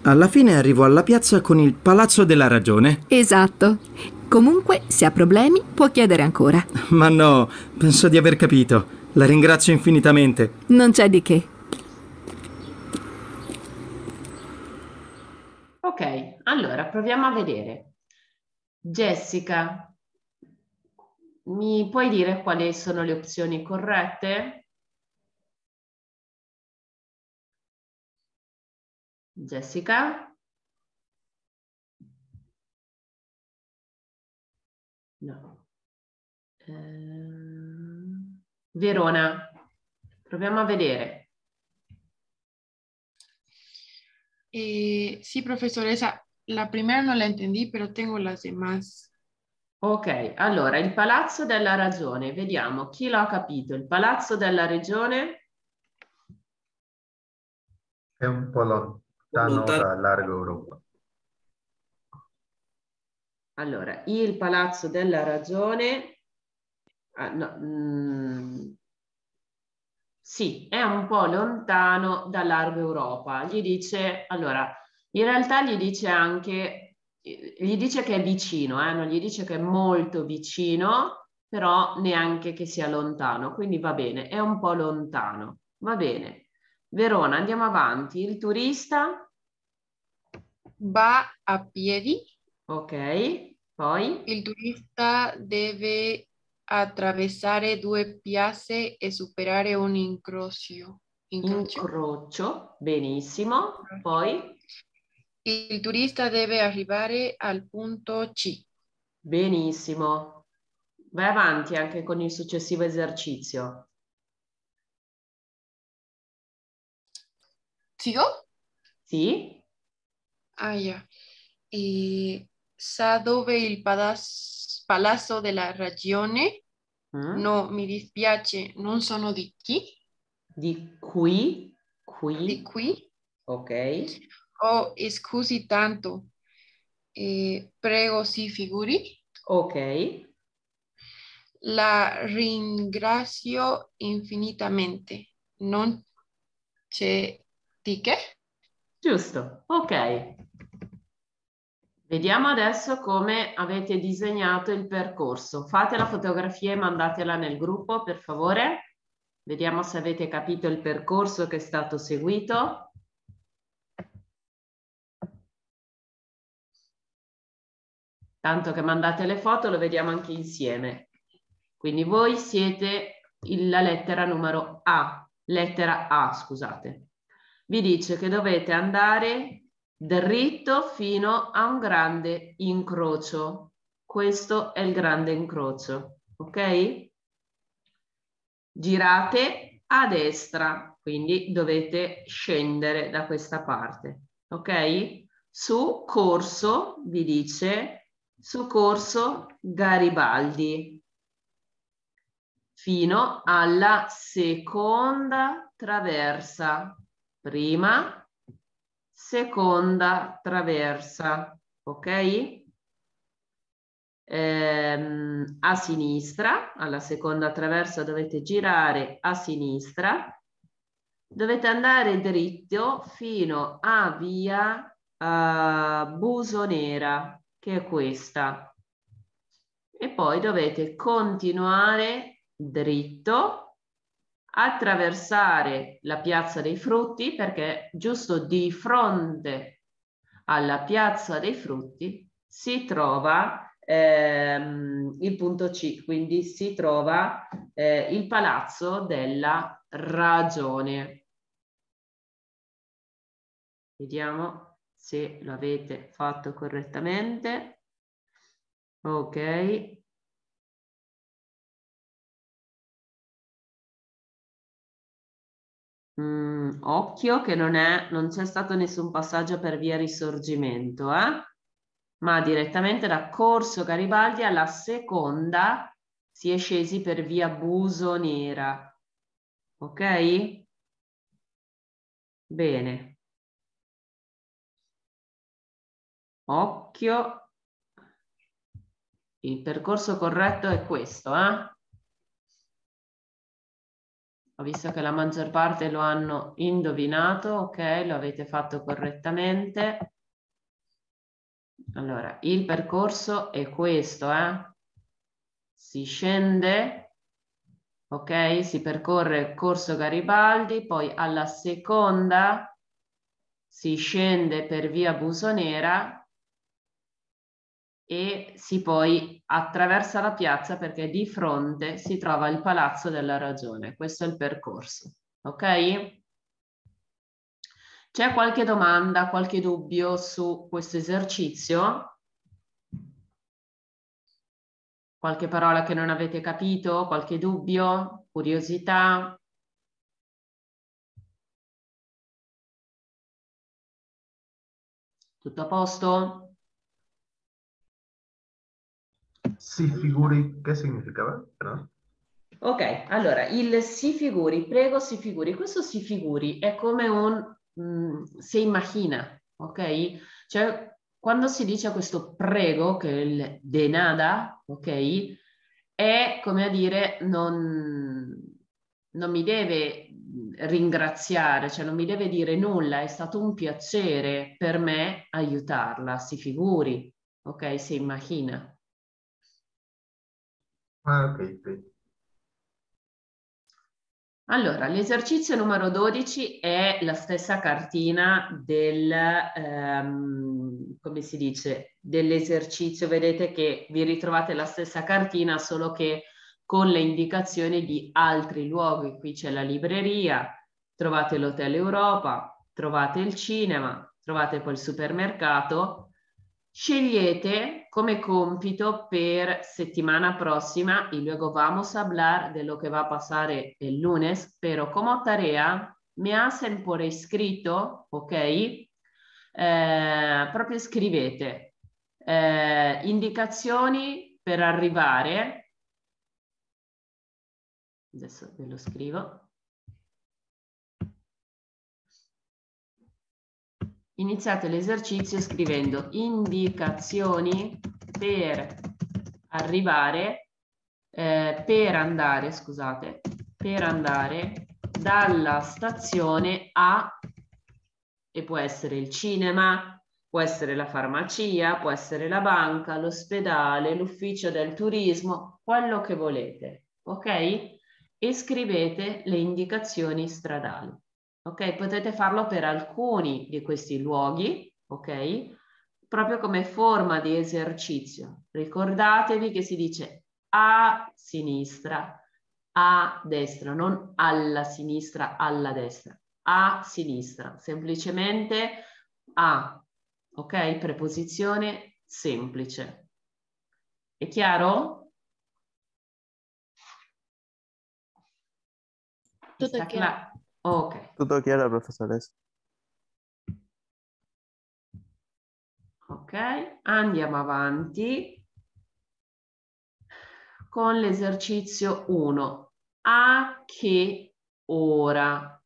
Alla fine arrivo alla piazza con il Palazzo della Ragione. Esatto. Comunque, se ha problemi, può chiedere ancora. Ma no, penso di aver capito. La ringrazio infinitamente. Non c'è di che. Ok, allora proviamo a vedere. Jessica, mi puoi dire quali sono le opzioni corrette? Jessica? No. Ehm, Verona, proviamo a vedere. Eh, sí, profesora, la primera no la entendí, pero tengo las demás. Ok, allora il Palazzo della Ragione, vediamo chi l'ha capito. Il Palazzo della Regione? È un po' lontano Lontano. da largo Europa. Allora, il Palazzo della Ragione, ah, no, mm, sì, è un po' lontano da Largo Europa. Gli dice, allora, in realtà gli dice anche, gli dice che è vicino, eh, non gli dice che è molto vicino, però neanche che sia lontano, quindi va bene, è un po' lontano, va bene. Verona, andiamo avanti. Il turista? Va a piedi. Ok, poi? Il turista deve attraversare due piazze e superare un incrocio. incrocio. Incrocio, benissimo. Poi? Il turista deve arrivare al punto C. Benissimo. Vai avanti anche con il successivo esercizio. ¿Sigo? Sì? Ah, ya. E sa dove il palazzo della ragione? Mm? No, mi dispiace, non sono di chi? Di qui? Qui? Di qui? Ok. Oh, scusi tanto. Eh, prego, si figuri. Ok. La ringrazio infinitamente. Non c'è di che? Giusto, ok. Vediamo adesso come avete disegnato il percorso. Fate la fotografia e mandatela nel gruppo, per favore. Vediamo se avete capito il percorso che è stato seguito. Tanto che mandate le foto lo vediamo anche insieme. Quindi voi siete la lettera numero A, lettera A, scusate. Vi dice che dovete andare dritto fino a un grande incrocio. Questo è il grande incrocio, ok? Girate a destra, quindi dovete scendere da questa parte, ok? Su corso, vi dice, su corso Garibaldi, fino alla seconda traversa. Prima, seconda traversa, ok? Ehm, a sinistra, alla seconda traversa dovete girare a sinistra, dovete andare dritto fino a via eh, Busonera, che è questa. E poi dovete continuare dritto attraversare la piazza dei frutti perché giusto di fronte alla piazza dei frutti si trova ehm, il punto C, quindi si trova eh, il palazzo della ragione. Vediamo se l'avete fatto correttamente. Ok. Mm, occhio che non, è, non c'è stato nessun passaggio per via risorgimento, eh? ma direttamente da Corso Garibaldi alla seconda si è scesi per via Busonera. Ok? Bene. Occhio. il percorso corretto è questo, eh? Ho visto che la maggior parte lo hanno indovinato, ok, lo avete fatto correttamente. Allora, il percorso è questo, eh? Si scende, ok, si percorre Corso Garibaldi, poi alla seconda si scende per via Busonera e si poi attraversa la piazza perché di fronte si trova il Palazzo della Ragione. Questo è il percorso, ok? C'è qualche domanda, qualche dubbio su questo esercizio? Qualche parola che non avete capito? Qualche dubbio? Curiosità? Tutto a posto? Si figuri, che significava? No? Ok, allora il si figuri, prego si figuri. Questo si figuri è come un mm, se immagina, ok? Cioè quando si dice questo prego, che è il de nada, ok? È come a dire non, non mi deve ringraziare, cioè non mi deve dire nulla, è stato un piacere per me aiutarla, si figuri, ok? Si immagina. Ah, ok. Allora, l'esercizio numero 12 è la stessa cartina del, ehm, come si dice, dell'esercizio. Vedete che vi ritrovate la stessa cartina, solo che con le indicazioni di altri luoghi. Qui c'è la libreria, trovate l'Hotel Europa, trovate il cinema, trovate poi il supermercato Scegliete come compito per settimana prossima y luego vamos a hablar de lo que va a pasar el lunes, pero como tarea me hacen por escrito, ok? Eh, proprio scrivete eh, indicazioni per arrivare, adesso ve lo scrivo, iniziate l'esercizio scrivendo indicazioni per arrivare, eh, per andare, scusate, per andare dalla stazione A e può essere il cinema, può essere la farmacia, può essere la banca, l'ospedale, l'ufficio del turismo, quello che volete, ok? E scrivete le indicazioni stradali. Ok, potete farlo per alcuni di questi luoghi, ok? Proprio come forma di esercizio. Ricordatevi che si dice a sinistra, a destra, non alla sinistra, alla destra. A sinistra, semplicemente a, ok? Preposizione semplice. È chiaro? Tutto è chiaro. Ok. Tutto chiaro, professoressa. Ok, andiamo avanti con l'esercizio 1. A che ora?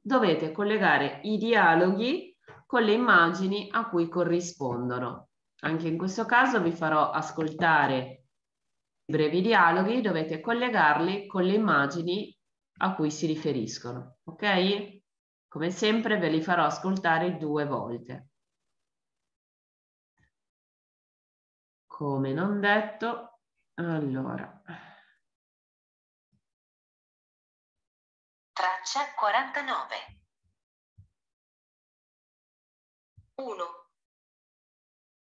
Dovete collegare i dialoghi con le immagini a cui corrispondono. Anche in questo caso vi farò ascoltare brevi dialoghi, dovete collegarli con le immagini a cui si riferiscono, ok? Come sempre ve li farò ascoltare due volte. Come non detto, allora. Traccia 49. 1.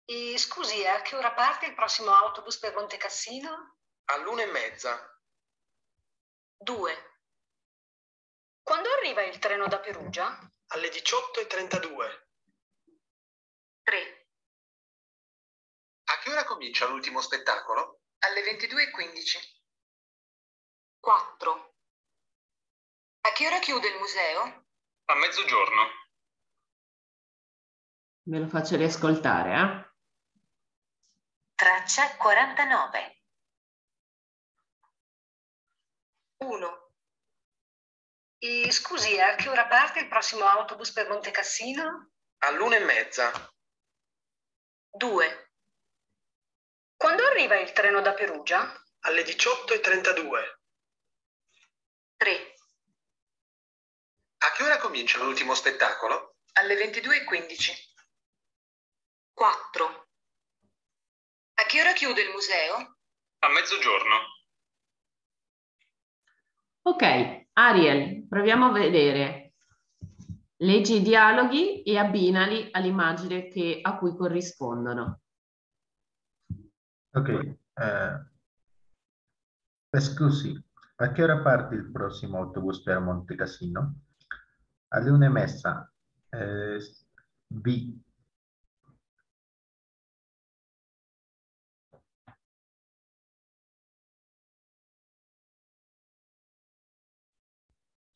E scusi, a che ora parte il prossimo autobus per Monte Cassino? All'una e mezza. 2. Quando arriva il treno da Perugia? Alle 18.32. 3. A che ora comincia l'ultimo spettacolo? Alle 22.15. 4. A che ora chiude il museo? A mezzogiorno. Ve lo faccio riascoltare, eh? Traccia 49. 1. E scusi, a che ora parte il prossimo autobus per Monte Cassino? All'una e mezza. 2. Quando arriva il treno da Perugia? Alle 18.32. 3. A che ora comincia l'ultimo spettacolo? Alle 22.15. 4. A che ora chiude il museo? A mezzogiorno. Ok, Ariel, proviamo a vedere. Leggi i dialoghi e abbinali all'immagine che- a cui corrispondono. Ok. eh, scusi, a che ora parte il prossimo autobus per Monte Cassino? Alle una e mezza. Eh, B.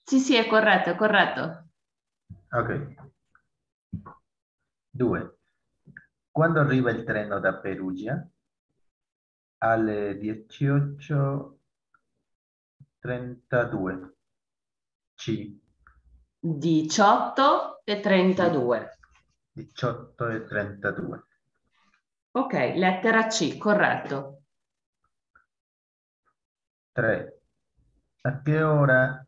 Sì, sì, è corretto, è corretto. Ok. 2. Quando arriva il treno da Perugia? Alle 18.32. C. 18 e 32. 18 e 32. Ok, lettera C, corretto. 3. A che ora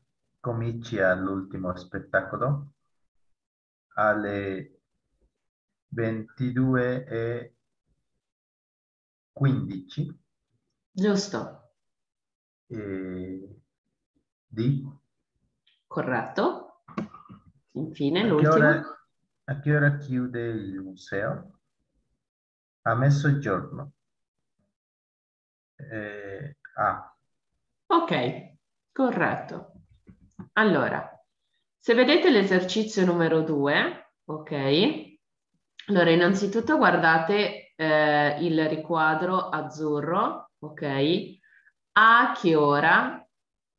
comincia l'ultimo spettacolo? Alle 22 e 15. Giusto, E D. corretto. Infine l'ultimo. ora, a che ora chiude il museo? A mezzogiorno. Eh, A. Ok, corretto. Allora, se vedete l'esercizio numero 2, ok? Allora, innanzitutto guardate eh, il riquadro azzurro, ok? A che ora?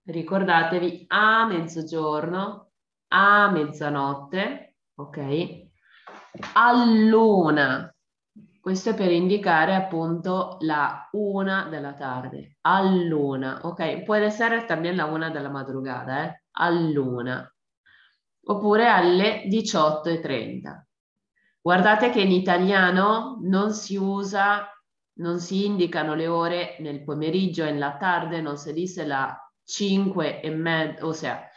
Ricordatevi a mezzogiorno, a mezzanotte, ok? All'una. Questo è per indicare appunto la una della tarde, all'una, ok? Può essere también la una della madrugada, eh? All'una. Oppure alle 18.30. Guardate che in italiano non si usa, non si indicano le ore nel pomeriggio e nella tarde, non si dice la 5 e mezza, ossia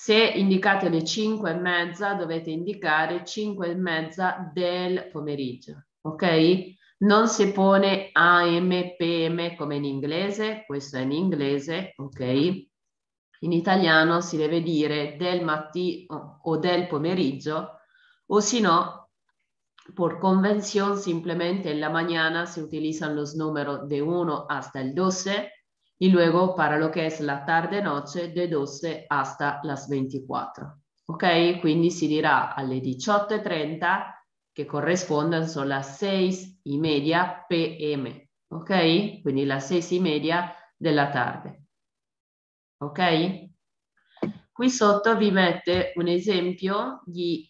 se indicate le 5 e mezza dovete indicare 5 e mezza del pomeriggio, ok? Non si pone AM, PM come in inglese, questo è in inglese, ok? In italiano si deve dire del mattino o del pomeriggio, o si no, por convención simplemente en la mañana se utilizan los números de 1 hasta el 12 y luego para lo que es la tarde-noche de 12 hasta las 24. Ok? Quindi si dirà alle 18.30 che corrispondono sono las 6 y media pm. Ok? Quindi las 6 y media della tarde. Ok? Qui sotto vi mette un esempio di,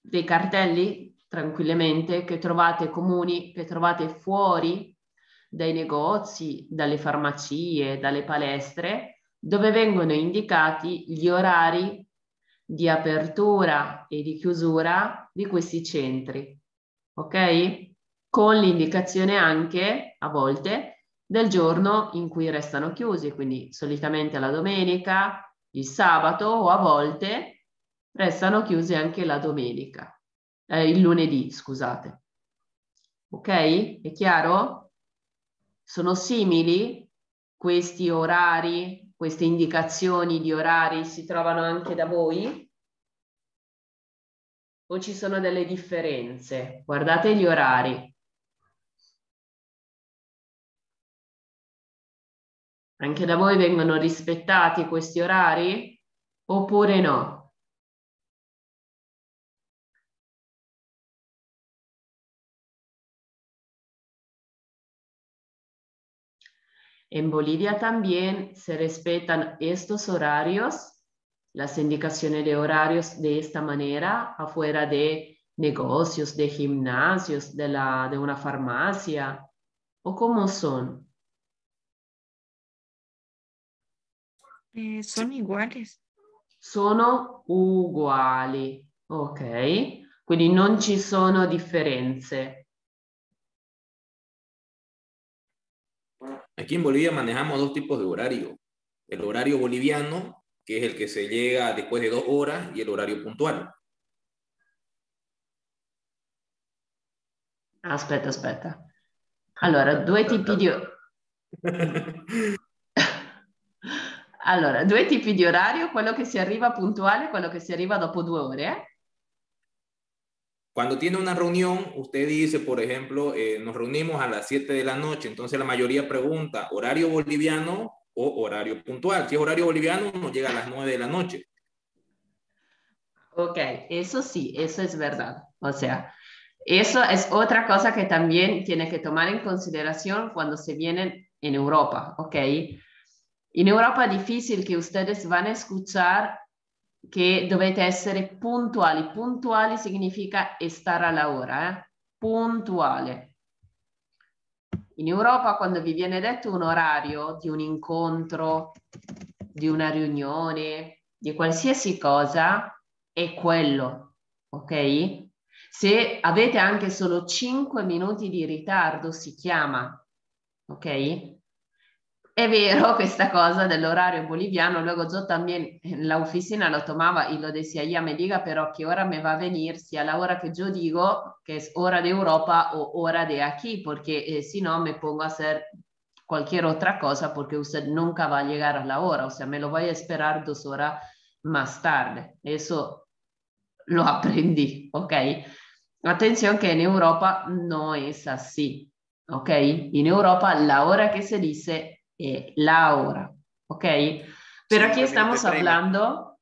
dei cartelli tranquillamente che trovate comuni, che trovate fuori dai negozi, dalle farmacie, dalle palestre, dove vengono indicati gli orari di apertura e di chiusura di questi centri. Ok? Con l'indicazione anche, a volte, del giorno in cui restano chiusi, quindi solitamente la domenica, il sabato o a volte restano chiusi anche la domenica eh, il lunedì, scusate. Ok? È chiaro? Sono simili questi orari, queste indicazioni di orari si trovano anche da voi? O ci sono delle differenze? Guardate gli orari. Anche da voi vengono rispettati questi orari? Oppure no? En Bolivia también se respetan estos horarios, las indicaciones de horarios de esta manera, afuera de negocios, de gimnasios, de, la, de una farmacia, o cómo son. Eh, son iguales. Sono uguali, ok? Quindi non ci sono differenze. Aquí en Bolivia manejamos dos tipos de horario. El horario boliviano, que es el que se llega después de dos horas, y el horario puntual. Aspetta, aspetta. Allora, due tipi di... *laughs* *laughs* Allora, due tipi di orario, quello che si arriva puntuale e quello che si arriva dopo due ore. eh? Cuando tiene una reunión, usted dice, por ejemplo, eh, nos reunimos a las 7 de la noche, entonces la mayoría pregunta, ¿horario boliviano o horario puntual? Si es horario boliviano, nos llega a las 9 de la noche. Ok, eso sí, eso es verdad. O sea, eso es otra cosa que también tiene que tomar en consideración cuando se vienen en Europa, ¿ok? En Europa è difficile che ustedes van a escuchar che dovete essere puntuali. Puntuali significa stare alla ora, eh? puntuale. In Europa quando vi viene detto un orario di un incontro, di una riunione, di qualsiasi cosa, è quello, ok? Se avete anche solo 5 minuti di ritardo si chiama, ok? È vero *laughs* questa cosa dell'horario boliviano, luego yo también en la oficina lo tomaba y lo decía ella, me diga pero qué hora me va a venir, si a la hora que yo digo, que es hora de Europa o hora de aquí, porque eh, si no me pongo a hacer cualquier otra cosa porque usted nunca va a llegar a la hora, o sea, me lo voy a esperar dos horas más tarde. Eso lo *laughs* aprendí, ¿ok? Atención que en Europa no es así, ¿ok? En Europa la hora que se dice es la hora, ¿ok? Pero aquí estamos hablando,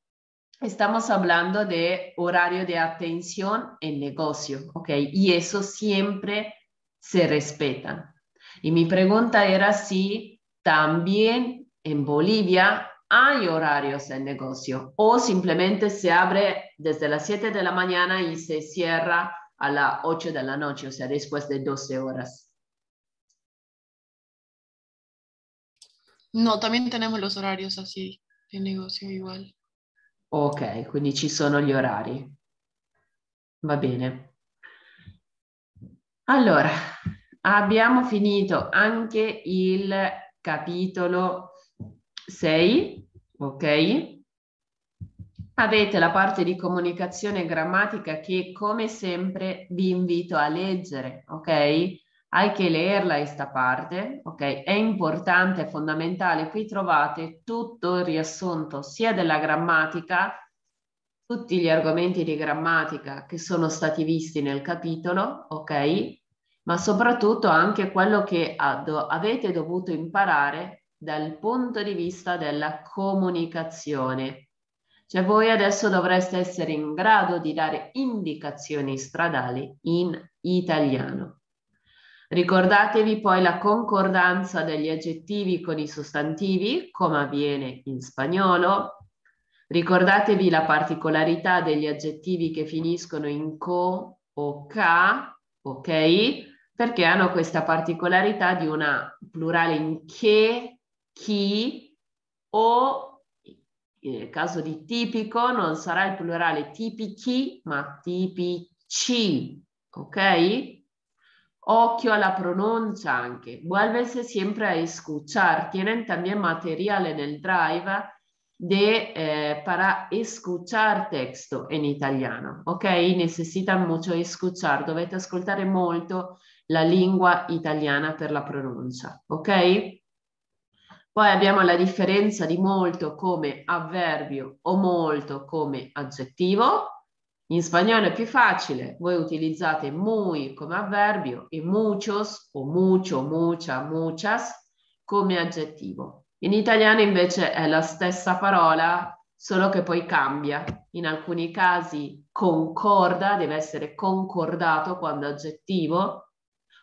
estamos hablando de horario de atención en negocio, ¿ok? Y eso siempre se respeta. Y mi pregunta era si también en Bolivia hay horarios en negocio o simplemente se abre desde las 7 de la mañana y se cierra a las 8 de la noche, o sea, después de 12 horas. No, también tenemos los horarios así de negocio igual. Ok, quindi ci sono gli orari. Va bene. Allora, abbiamo finito anche il capitolo 6, ok? Avete la parte di comunicazione e grammatica che come sempre vi invito a leggere, ok? Hay que leerla esta parte, ok? È importante, è fondamentale. Qui trovate tutto il riassunto sia della grammatica, tutti gli argomenti di grammatica che sono stati visti nel capitolo, ok? Ma soprattutto anche quello che avete dovuto imparare dal punto di vista della comunicazione. Cioè voi adesso dovreste essere in grado di dare indicazioni stradali in italiano. Ricordatevi poi la concordanza degli aggettivi con i sostantivi, come avviene in spagnolo. Ricordatevi la particolarità degli aggettivi che finiscono in co o ca, ok? Perché hanno questa particolarità di una plurale in che, chi o nel caso di tipico non sarà il plurale tipici, ma tipici, ok? Occhio a la pronuncia anche. Vuélvese siempre a escuchar. Tienen también material en el drive de, eh, para escuchar texto en italiano, ok? Necesitan mucho escuchar. Dovete ascoltare molto la lingua italiana per la pronuncia, ok? Poi abbiamo la differenza di molto come avverbio o molto come aggettivo. In spagnolo è più facile, voi utilizzate muy come avverbio e muchos o mucho, mucha, muchas come aggettivo. In italiano invece è la stessa parola, solo che poi cambia. In alcuni casi concorda, deve essere concordato quando aggettivo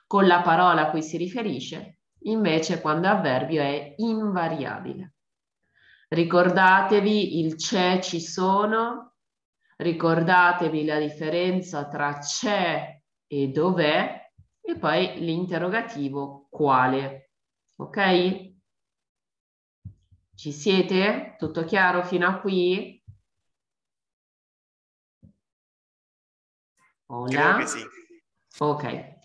con la parola a cui si riferisce, invece quando avverbio è invariabile. Ricordatevi il c'è, ci sono, ricordatevi la differenza tra c'è e dov'è e poi l'interrogativo quale. Ok? Ci siete? Tutto chiaro fino a qui? Hola? Sí. Ok.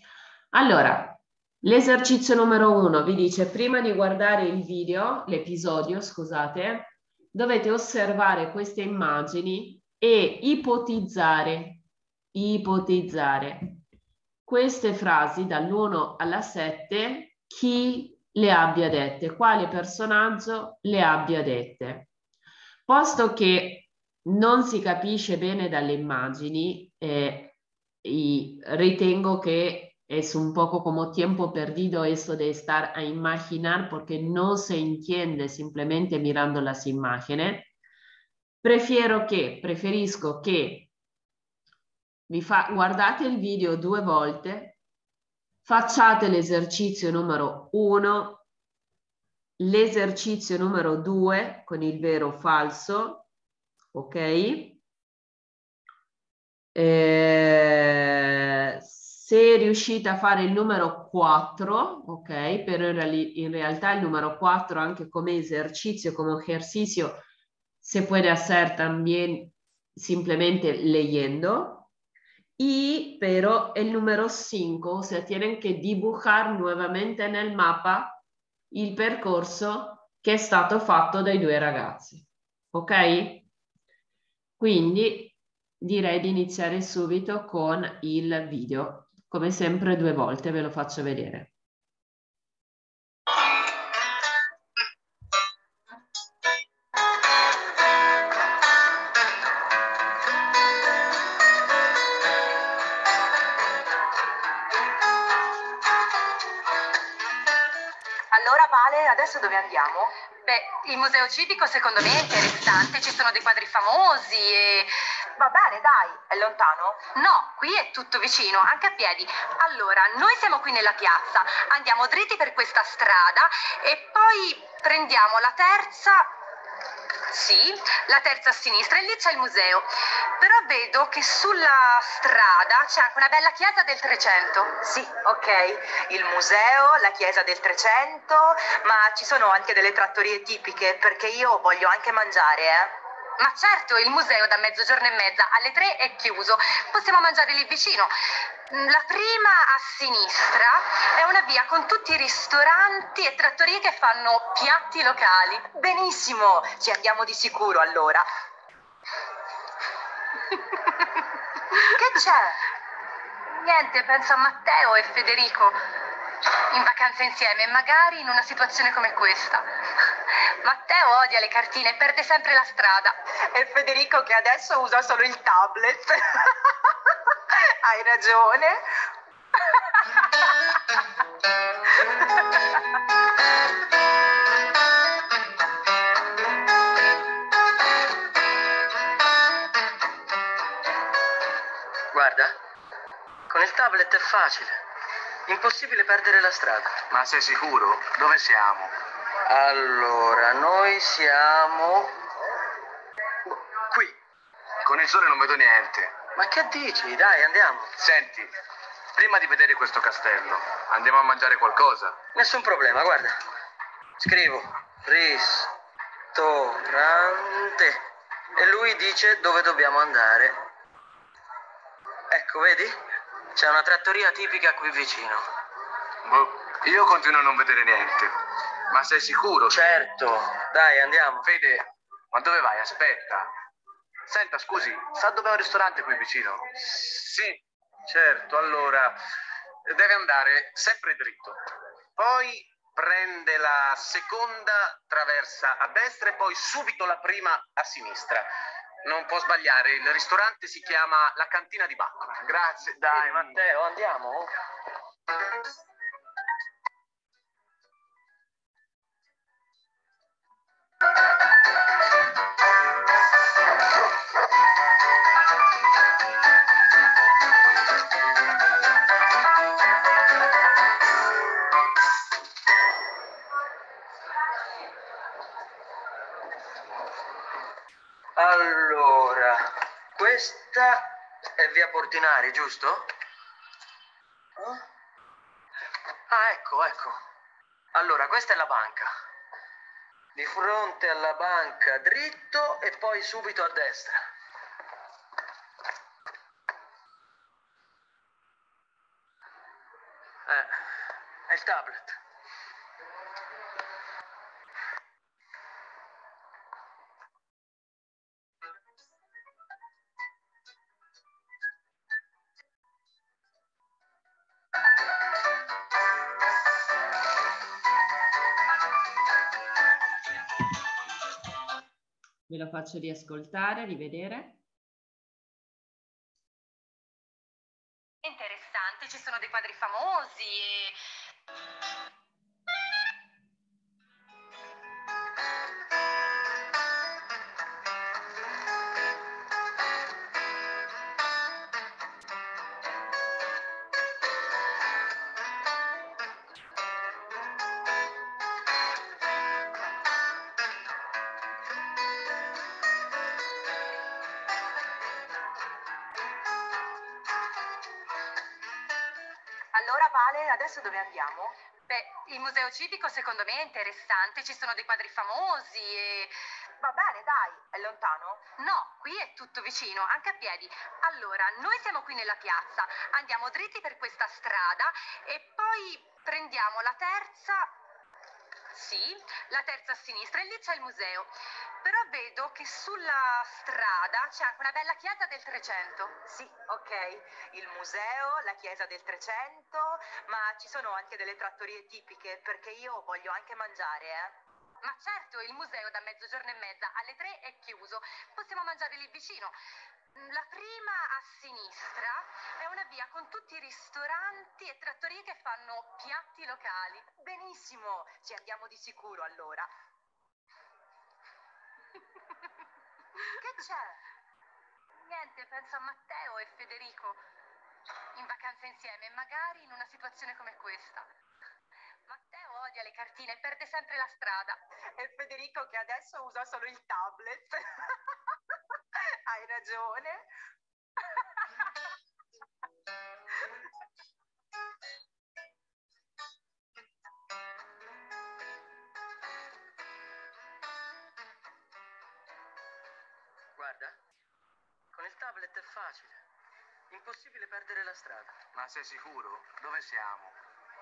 Allora, L'esercizio numero uno vi dice prima di guardare il video, l'episodio, scusate, dovete osservare queste immagini e ipotizzare, ipotizzare queste frasi dall'1 alla 7, chi le abbia dette, quale personaggio le abbia dette. Posto che non si capisce bene dalle immagini, eh, ritengo que es un poco como tiempo perdido eso de estar a imaginar porque no se entiende simplemente mirando las imágenes. Prefiero che, preferisco che vi fa, guardate il video due volte, facciate l'esercizio numero uno, l'esercizio numero due con il vero o falso, ok? Eh, se riuscite a fare il numero 4, ok, però in realtà il numero 4 anche come esercizio, come ejercicio, se puede hacer también simplemente leyendo. Y, pero el número 5, o sea, tienen que dibujar nuovamente nel mapa il percorso che è stato fatto dai due ragazzi. Ok? Quindi direi di iniziare subito con il video. Come sempre due volte ve lo faccio vedere. Adesso dove andiamo? Beh, il museo civico secondo me è interessante, ci sono dei quadri famosi e... Va bene, dai, è lontano? No, qui è tutto vicino, anche a piedi. Allora, noi siamo qui nella piazza, andiamo dritti per questa strada e poi prendiamo la terza sì, la terza a sinistra e lì c'è il museo. Però vedo che sulla strada c'è anche una bella chiesa del Trecento. Sì, ok. Il museo, la chiesa del Trecento, ma ci sono anche delle trattorie tipiche perché io voglio anche mangiare, eh. Ma certo, il museo da mezzogiorno e mezza alle tre è chiuso. Possiamo mangiare lì vicino. La prima a sinistra è una via con tutti i ristoranti e trattorie che fanno piatti locali. Benissimo, ci andiamo di sicuro allora. *laughs* che c'è? Niente, penso a Matteo e Federico in vacanza insieme, magari in una situazione come questa. Matteo odia le cartine e perde sempre la strada. E Federico che adesso usa solo il tablet. *laughs* Hai ragione. Guarda, con il tablet è facile. Impossibile perdere la strada. Ma sei sicuro? Dove siamo? Allora, noi siamo qui. Con il sole non vedo niente. Ma che dici? Dai, andiamo. Senti, prima di vedere questo castello, andiamo a mangiare qualcosa? Nessun problema, guarda. Scrivo ristorante e lui dice dove dobbiamo andare. Ecco, vedi? C'è una trattoria tipica qui vicino. Boh, io continuo a non vedere niente. Ma sei sicuro? Certo. Dai, andiamo. Fede, ma dove vai? Aspetta. Senta, scusi, sa dove è un ristorante qui vicino? Sì, certo. Allora, deve andare sempre dritto. Poi prende la seconda traversa a destra e poi subito la prima a sinistra. Non può sbagliare, il ristorante si chiama La Cantina di Bacco. Grazie, dai, Matteo, andiamo? Questa è via Portinari, giusto? Ah, ecco, ecco. Allora, questa è la banca. Di fronte alla banca dritto e poi subito a destra. Eh, il tablet. Ve lo faccio riascoltare, rivedere. Allora Vale, adesso dove andiamo? Beh, il museo civico secondo me è interessante, ci sono dei quadri famosi e... Va bene, dai, è lontano? No, qui è tutto vicino, anche a piedi. Allora, noi siamo qui nella piazza, andiamo dritti per questa strada e poi prendiamo la terza... Sì, la terza a sinistra e lì c'è il museo. Però vedo che sulla strada c'è anche una bella chiesa del Trecento. Sì, ok. Il museo, la chiesa del Trecento, ma ci sono anche delle trattorie tipiche perché io voglio anche mangiare, eh. Ma certo, il museo da mezzogiorno e mezza alle tre è chiuso. Possiamo mangiare lì vicino. La prima a sinistra è una via con tutti i ristoranti e trattorie che fanno piatti locali. Benissimo, ci andiamo di sicuro allora. Che c'è? Niente, penso a Matteo e Federico in vacanza insieme, magari in una situazione come questa. Matteo odia le cartine perde sempre la strada. E Federico che adesso usa solo il tablet. *laughs* Hai ragione. Facile. Impossibile perdere la strada. Ma sei sicuro? Dove siamo?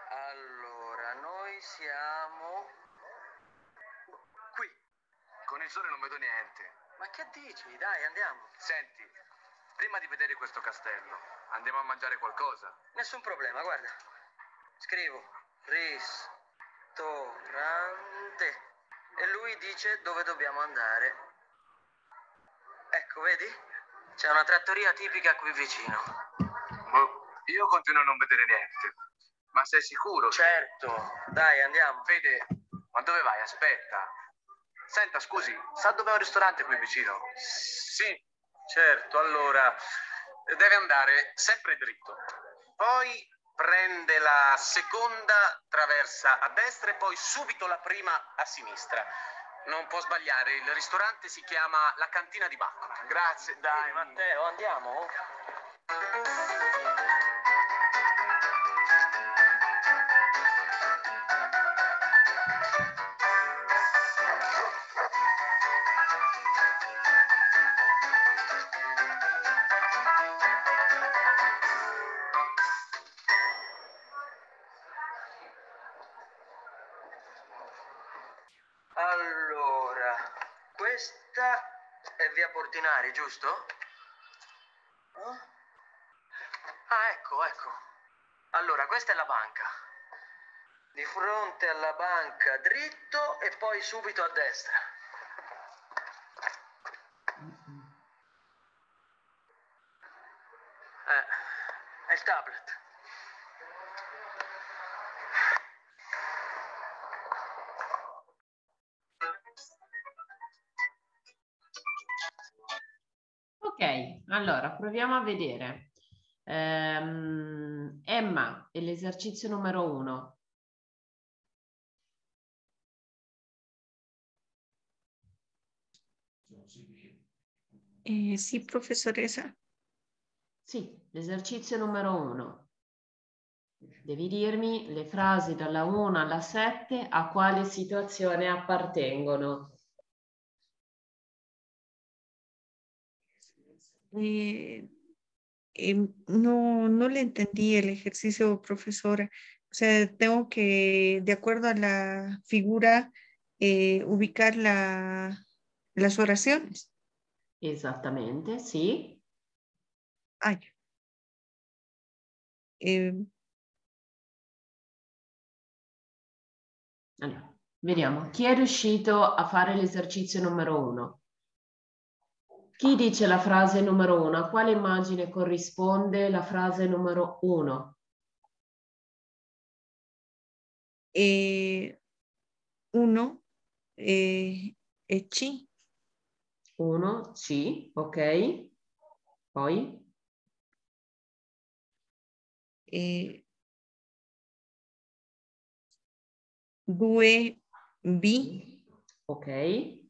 Allora, noi siamo qui. Con il sole non vedo niente. Ma che dici? Dai, andiamo. Senti, prima di vedere questo castello, andiamo a mangiare qualcosa? Nessun problema, guarda. Scrivo ristorante e lui dice dove dobbiamo andare. Ecco, vedi? C'è una trattoria tipica qui vicino. Io continuo a non vedere niente. Ma sei sicuro? Certo, dai, andiamo. Fede, ma dove vai? Aspetta. Senta, scusi, sa dove è un ristorante qui vicino? Sì, certo. Allora, Deve andare sempre dritto. Poi prende la seconda traversa a destra e poi subito la prima a sinistra. Non può sbagliare, il ristorante si chiama La Cantina di Bacco. Grazie, dai, Matteo, andiamo? Portinari, giusto? No? Ah, ecco, ecco. Allora, questa è la banca. Di fronte alla banca dritto e poi subito a destra. Eh, è il tablet. Ok, allora proviamo a vedere. Ehm, Emma, è l'esercizio numero uno. Eh, sì, professoressa. Sì, l'esercizio numero uno. Devi dirmi le frasi dalla 1 alla 7 a quale situazione appartengono. Eh, eh, no, no le entendí el ejercicio, profesora. sea, tengo que, de acuerdo a la figura, eh, ubicar la, las oraciones. Esattamente, sì. Ah, ya. Eh, Allora, vediamo. Chi è riuscito a fare l'esercizio numero uno? Chi dice la frase numero uno? A quale immagine corrisponde la frase numero uno? eh, uno eh, e C. Uno, sì, ok. Poi? eh, due B. Ok.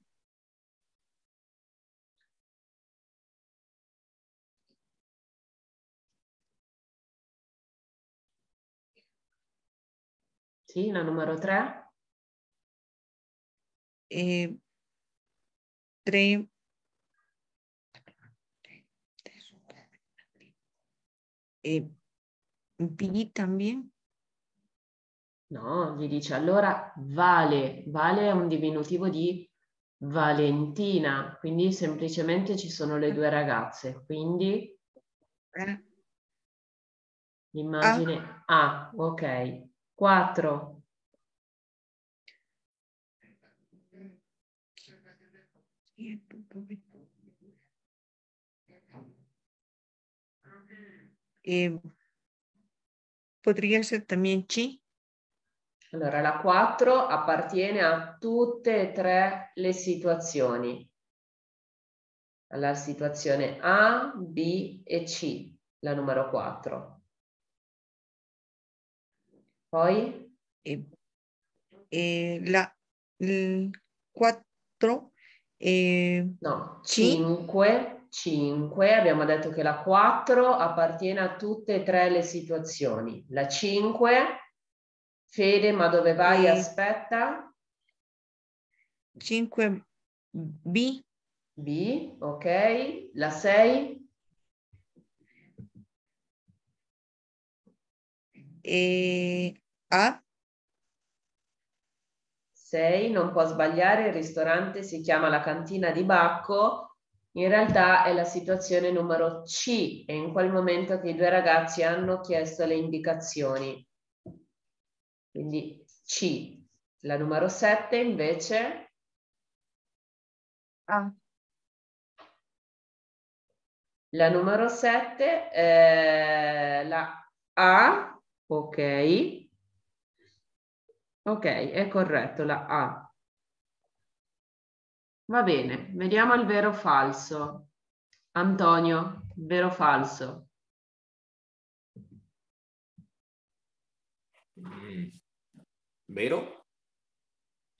Sì, la numero tre. eh, tre eh, B también. No, gli dice allora Vale. Vale è un diminutivo di Valentina, quindi semplicemente ci sono le due ragazze, quindi Eh, l'immagine A, ok. 4. eh, podría ser también C. Allora, la 4 appartiene a tutte e tre le situazioni. Alla situazione A, B e C, la numero 4. Poi? Eh, eh, la 4 eh, No, C. 5, 5. Abbiamo detto che la 4 appartiene a tutte e tre le situazioni. La 5, Fede, ma dove vai? Eh. Aspetta. 5 B. B, ok. La 6, eh, A. 6, non può sbagliare, il ristorante si chiama la cantina di Bacco, in realtà è la situazione numero C, è in quel momento che i due ragazzi hanno chiesto le indicazioni. Quindi C. La numero 7 invece A. La numero 7 è la A, ok. Ok, è corretto, la A. Va bene, vediamo il vero o falso. Antonio, vero o falso? Mm. Vero?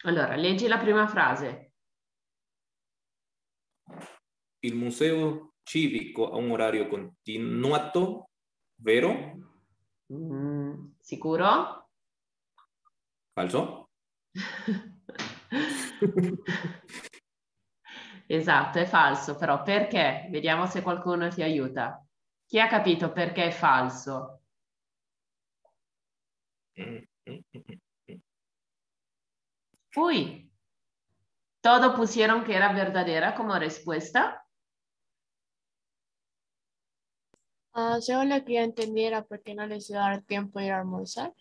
Allora, leggi la prima frase. Il museo civico ha un orario continuato, vero? Mm, sicuro? Falso? *laughs* Esatto, è falso, però perché? Vediamo se qualcuno ti aiuta. Chi ha capito perché è falso? Uy, todo pusieron que era verdadera como respuesta. Ah, según lo que yo entendiera, porque no les iba a dar tiempo de ir a almorzar.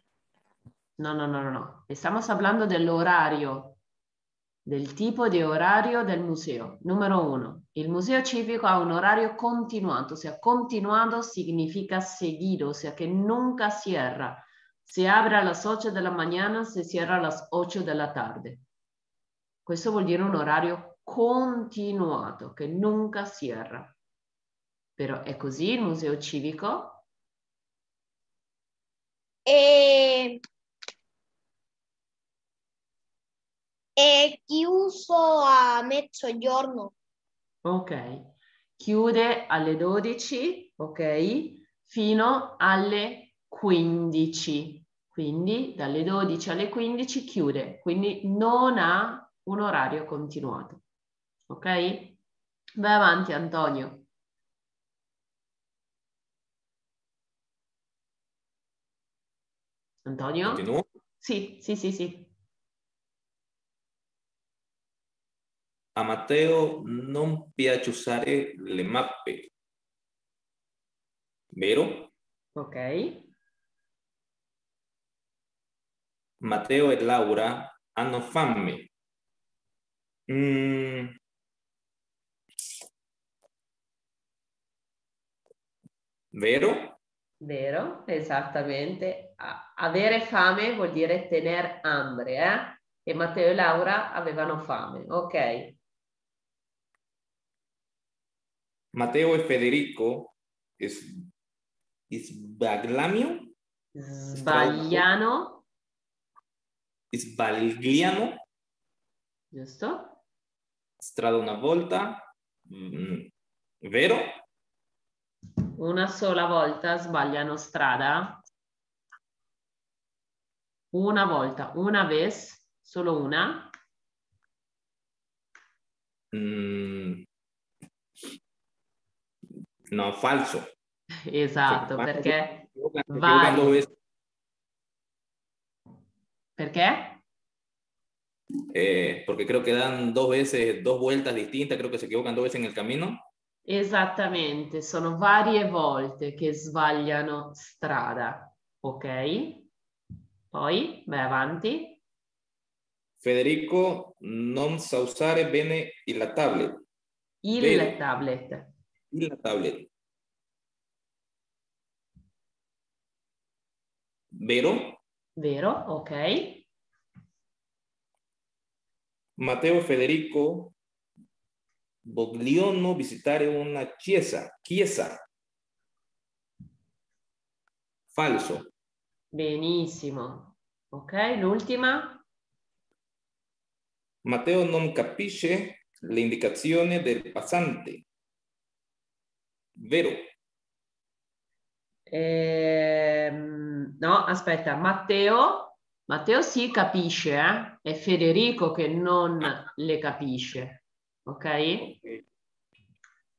No, no, no, no, no. Estamos hablando dell'orario, del tipo di orario del museo. Numero uno, il museo civico ha un orario continuato, o sea, continuado significa seguido, o sea, que nunca cierra. Se abre a las 8 de la mañana, se cierra a las 8 de la tarde. Questo vuol dire un orario continuato, che nunca cierra. Però è così il museo civico? Eh, è chiuso a mezzogiorno. Ok. Chiude alle 12, ok, fino alle 15. Quindi dalle 12 alle 15 chiude, quindi non ha un orario continuato. Ok? Vai avanti Antonio. Antonio? Continuo. Sì, sì, sì, sì. A Matteo non piace usare le mappe. Vero? Ok. Matteo e Laura hanno fame. Mm. Vero? Vero, esattamente. Avere fame vuol dire tener hambre, eh? E Matteo e Laura avevano fame, ok. Matteo e Federico es, sbagliano, Sbagliano, sbagliano giusto? strada una volta. Mm, Vero? Una sola volta sbagliano strada. Una volta, una vez, solo una. Mm. No, falso. Esatto, Se perché vari. dos veces. Perché? Eh, porque creo que dan dos veces, dos vueltas distintas, creo que se equivocan dos veces en el camino. Esattamente, sono varie volte che sbagliano strada, ok? Poi vai avanti. Federico non sa usare bene la tablet. Il Vero. tablet. La tablet. Vero? Vero? Ok. Matteo e Federico vogliono visitare una chiesa. Chiesa. Falso. Benissimo. Ok, l'ultima. Matteo non capisce le indicazioni del passante. Vero. Ehm, no, aspetta, Matteo. Matteo sì capisce, eh? È Federico che non le capisce. Ok?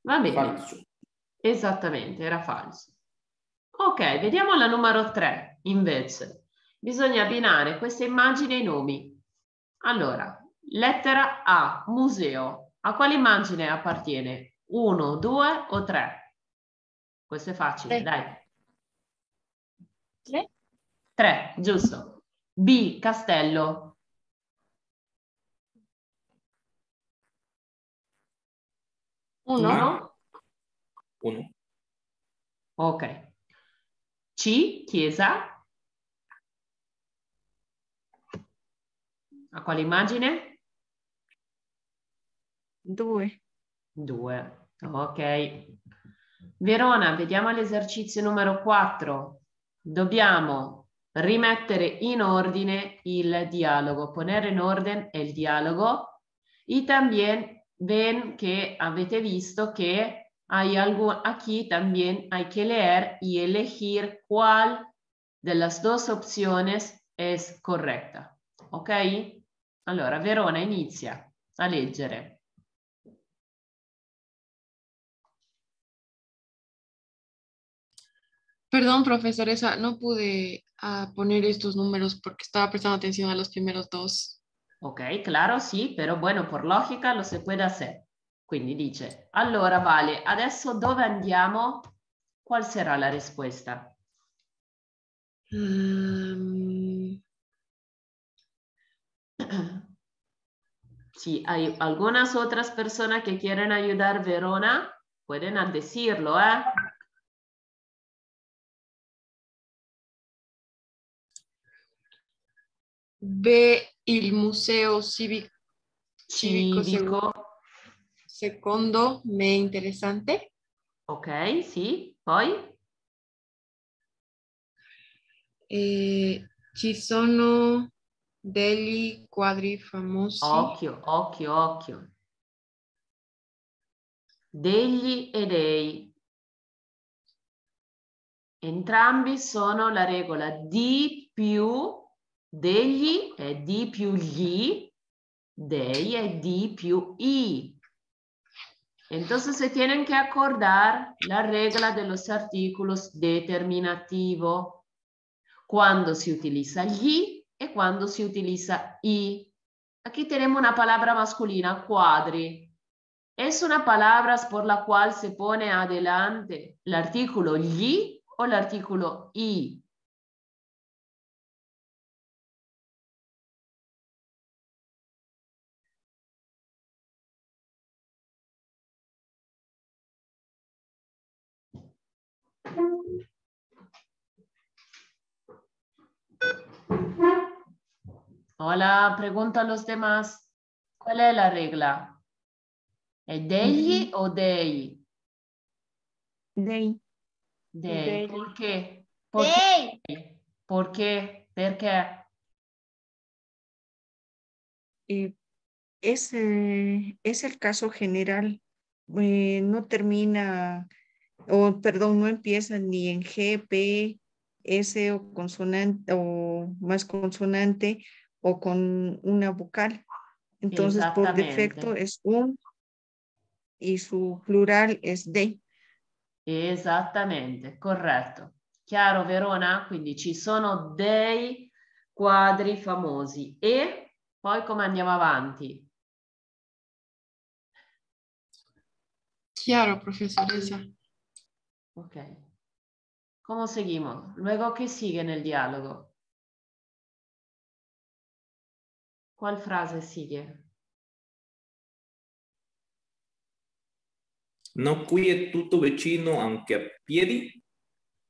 Va bene. Falso. Esattamente, era falso. Ok, vediamo la numero 3 invece. Bisogna abbinare queste immagini ai nomi. Allora, lettera A, museo. A quale immagine appartiene? Uno, due o tre? Questo è facile, Tre. dai. Tre. Tre, giusto. B, castello. Uno. Uno. Uno. Ok. C, chiesa. A quale immagine? Due. Due. Ok. Verona, vediamo l'esercizio numero 4. Dobbiamo rimettere in ordine il dialogo, poner en orden el diálogo y también ven que avete visto que hay algo aquí también hay que leer y elegir cuál de las dos opciones es correcta. Ok? Allora, Verona inizia a leggere. Perdón, profesoresa, no pude ah, poner estos números porque estaba prestando atención a los primeros dos. Ok, claro, sì, però bueno, per logica lo si può hacer. Quindi dice, allora Vale, adesso dove andiamo? Qual sarà la risposta? Mm, Si hay algunas otras personas que quieren ayudar Verona, pueden decirlo, ¿eh? Ve il museo civico, civico, Civico. sec- secondo me interessante. Ok, sì, poi? E ci sono degli quadri famosi. Occhio, occhio, occhio. Degli e dei. Entrambi sono la regola di più degli è di più gli, dei è di più i. Entonces se tienen que acordar la regla de los artículos determinativo. cuando se utiliza gli e cuando se utiliza i. Aquí tenemos una palabra masculina, cuadri. ¿Es una palabra por la cual se pone adelante el artículo gli o el artículo i? Hola, pregunto a los demás. ¿Cuál es la regla? ¿Es degli o dei? Dei. Dei. ¿Por qué? ¿Por Dei. qué? ¿Por qué? Es, eh, es el caso general. Eh, no termina, o perdón, no empieza ni en G, P, S o consonante o más consonante o con una vocal. Entonces, por defecto es un y su plural es de. Esattamente, corretto. Chiaro Verona? Quindi ci sono dei quadri famosi. E poi come andiamo avanti? Chiaro, profesoresa. Ok. ¿Cómo seguimos? Luego, ¿qué sigue en el diálogo? ¿Cuál frase sigue? No qui è tutto vicino anche a piedi.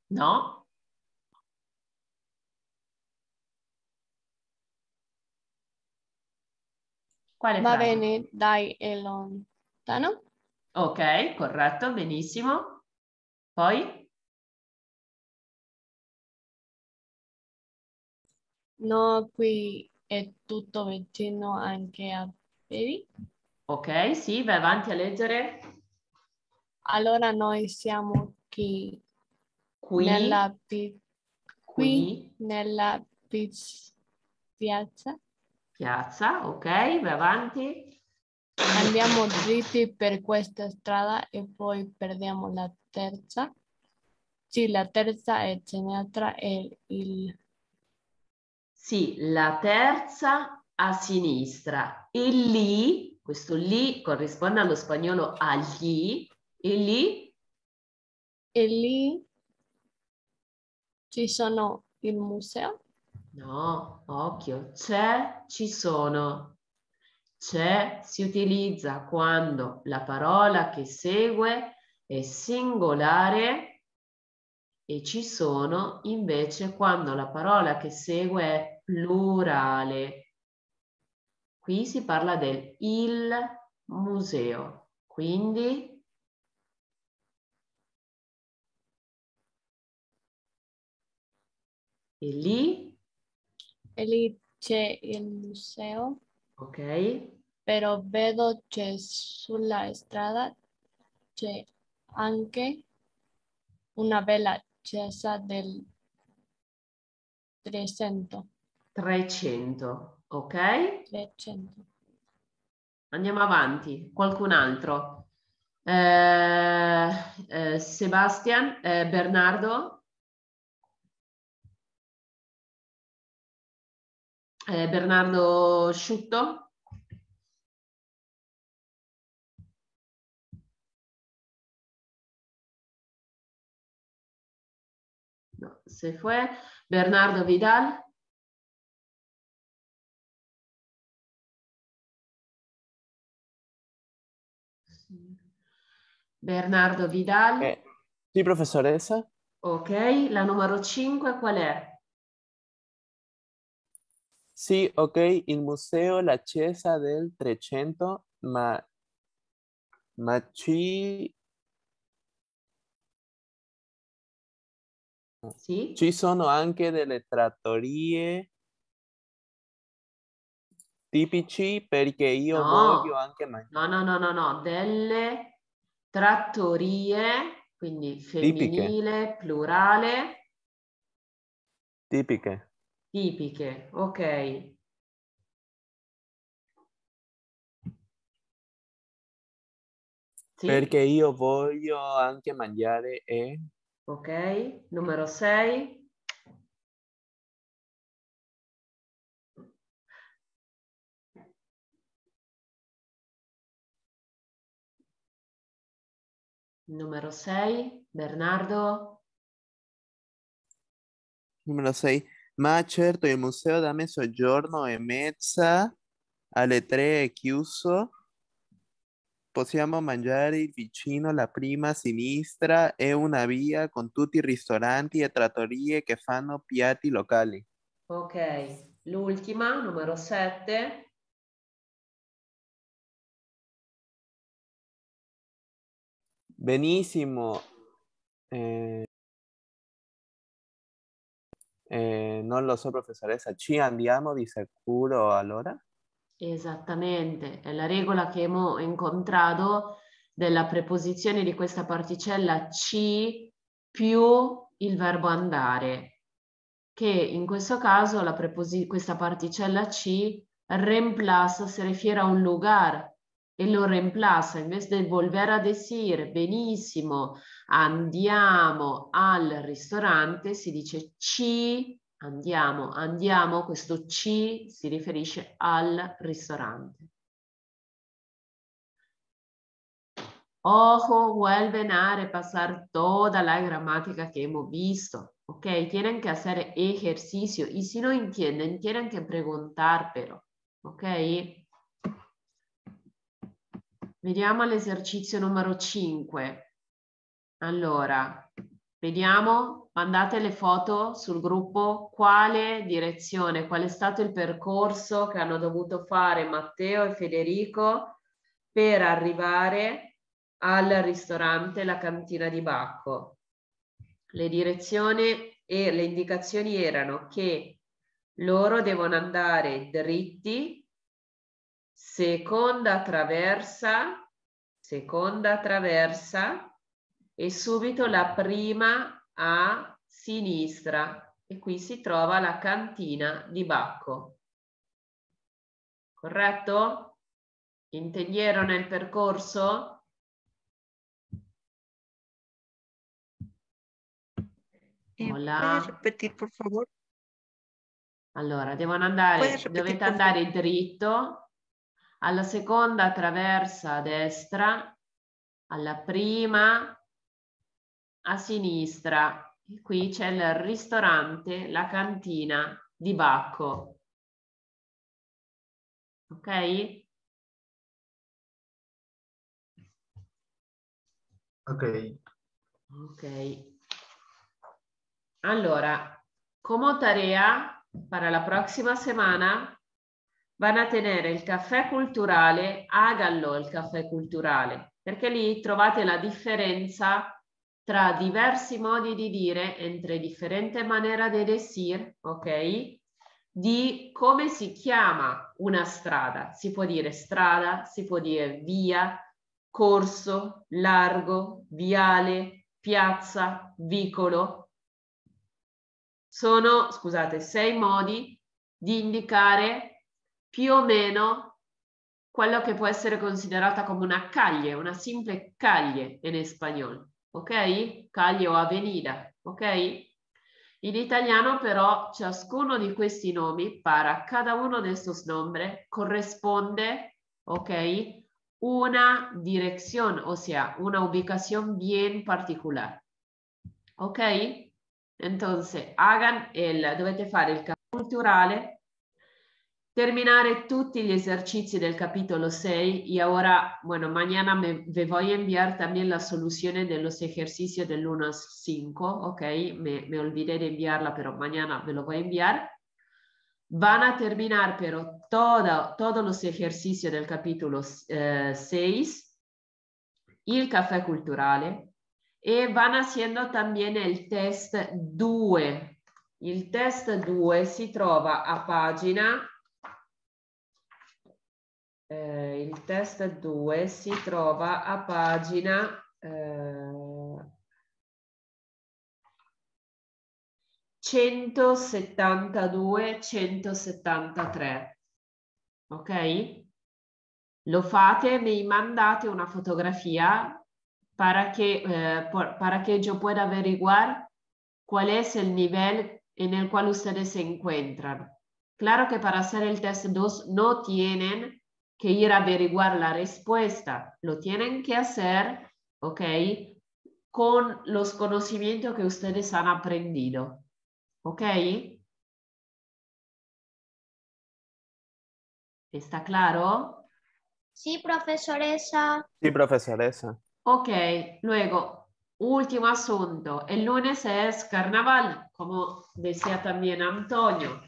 No? Quale Va frase? bene, dai, è lontano. Ok, corretto, benissimo. Poi? No, qui è tutto vicino anche a piedi. Ok, sì, vai avanti a leggere. Allora noi siamo qui, Qui. nella, qui Qui. nella piazza. Piazza, ok, vai avanti. Andiamo dritti per questa strada e poi perdiamo la terza. Sì, la terza è sinistra e il Sì, la terza a sinistra. E lì, questo lì corrisponde allo spagnolo agli, e lì E lì ci sono il museo. No, occhio, c'è, ci sono. C'è si utilizza quando la parola che segue è singolare e ci sono invece quando la parola che segue è plurale. Qui si parla del il museo, quindi e lì, E lì c'è il museo, ok? però vedo che sulla strada c'è anche una bella chiesa del 300. 300, ok? 300. Andiamo avanti. Qualcun altro? Eh, eh, Sebastian, eh, Bernardo? Eh, Bernardo Sciutto? Se fue. Bernardo Vidal? Bernardo Vidal? Eh, sì, professoressa? Ok, la numero 5 qual è? Sì, ok, il museo, la chiesa del 300, ma, ma ci, Sì? ci sono anche delle trattorie tipici perché io No. voglio anche mangiare. No, no, no, no, no, delle trattorie, quindi femminile, plurale, Tipiche. tipiche, ok. Sì? Perché io voglio anche mangiare e Ok, numero 6. Numero 6, Bernardo. Numero 6. Ma certo, il museo da mezzogiorno e mezza alle tre è chiuso. Possiamo mangiare vicino alla prima sinistra è una via con tutti i ristoranti e trattorie che fanno piatti locali. Ok, l'ultima, numero 7. Benissimo. Eh, eh, non lo so, professoressa. Ci andiamo di sicuro allora? Esattamente, è la regola che abbiamo incontrato della preposizione di questa particella ci più il verbo andare, che in questo caso questa particella ci reemplaza, se refiere a un lugar e lo reemplaza, invece di volver a decir benissimo, andiamo al ristorante, si dice ci andiamo, andiamo, questo ci si riferisce al ristorante. Ojo, vuelven a repasar toda la gramática que hemos visto. Ok, tienen que hacer ejercicio y si no entienden, tienen que preguntar, pero. Ok? Vediamo l'esercizio numero 5. Allora, vediamo, mandate le foto sul gruppo quale direzione, qual è stato il percorso che hanno dovuto fare Matteo e Federico per arrivare al ristorante La Cantina di Bacco. Le direzioni e le indicazioni erano che loro devono andare dritti seconda traversa, seconda traversa e subito la prima a sinistra e qui si trova la cantina di Bacco. Corretto? Intendieron il percorso? Eh, Hola. ¿Puedes repetir, por favor? Allora, devono andare, dovete per andare dritto, alla seconda traversa a destra, alla prima a sinistra. Qui c'è il ristorante, la cantina di Bacco. Ok? Ok. Ok. Allora, como tarea para la próxima semana van a tenere il caffè culturale, háganlo il caffè culturale, perché lì trovate la differenza tra diversi modi di dire, entre differente manera de decir, ok? Di come si chiama una strada. Si può dire strada, si può dire via, corso, largo, viale, piazza, vicolo. Sono, scusate, sei modi di indicare più o meno quello che può essere considerata come una calle, una simple calle in spagnolo, ok? Calle o avenida, ok? In italiano però ciascuno di questi nomi, para cada uno de estos nombres, corresponde, ok? Una dirección, o sea, una ubicación bien particular. ¿Ok? Entonces, hagan el, dovete fare il capo culturale, terminare tutti gli esercizi del capítulo 6 y ahora, bueno, mañana me, me voy a enviar también las soluciones de los ejercicios del 1 al 5, ¿ok? Me, me olvidé de enviarla, pero mañana me lo voy a enviar. Van a terminar, pero todo, todos los ejercicios del capítulo 6, el café culturale, e van haciendo también el test 2. Il test 2 si trova a pagina eh, il test 2 si trova a pagina eh, 172-173. Ok? Lo fate, mi mandate una fotografía para que, eh, por, para que yo pueda averiguar cuál es el nivel en el cual ustedes se encuentran. Claro que para hacer el test 2 no tienen que ir a averiguar la respuesta, lo tienen que hacer, ¿ok? con los conocimientos que ustedes han aprendido. ¿Ok? ¿Está claro? Sí, profesoresa. Sí, profesoresa. Ok, luego, último asunto. El lunes es carnaval, como decía también Antonio.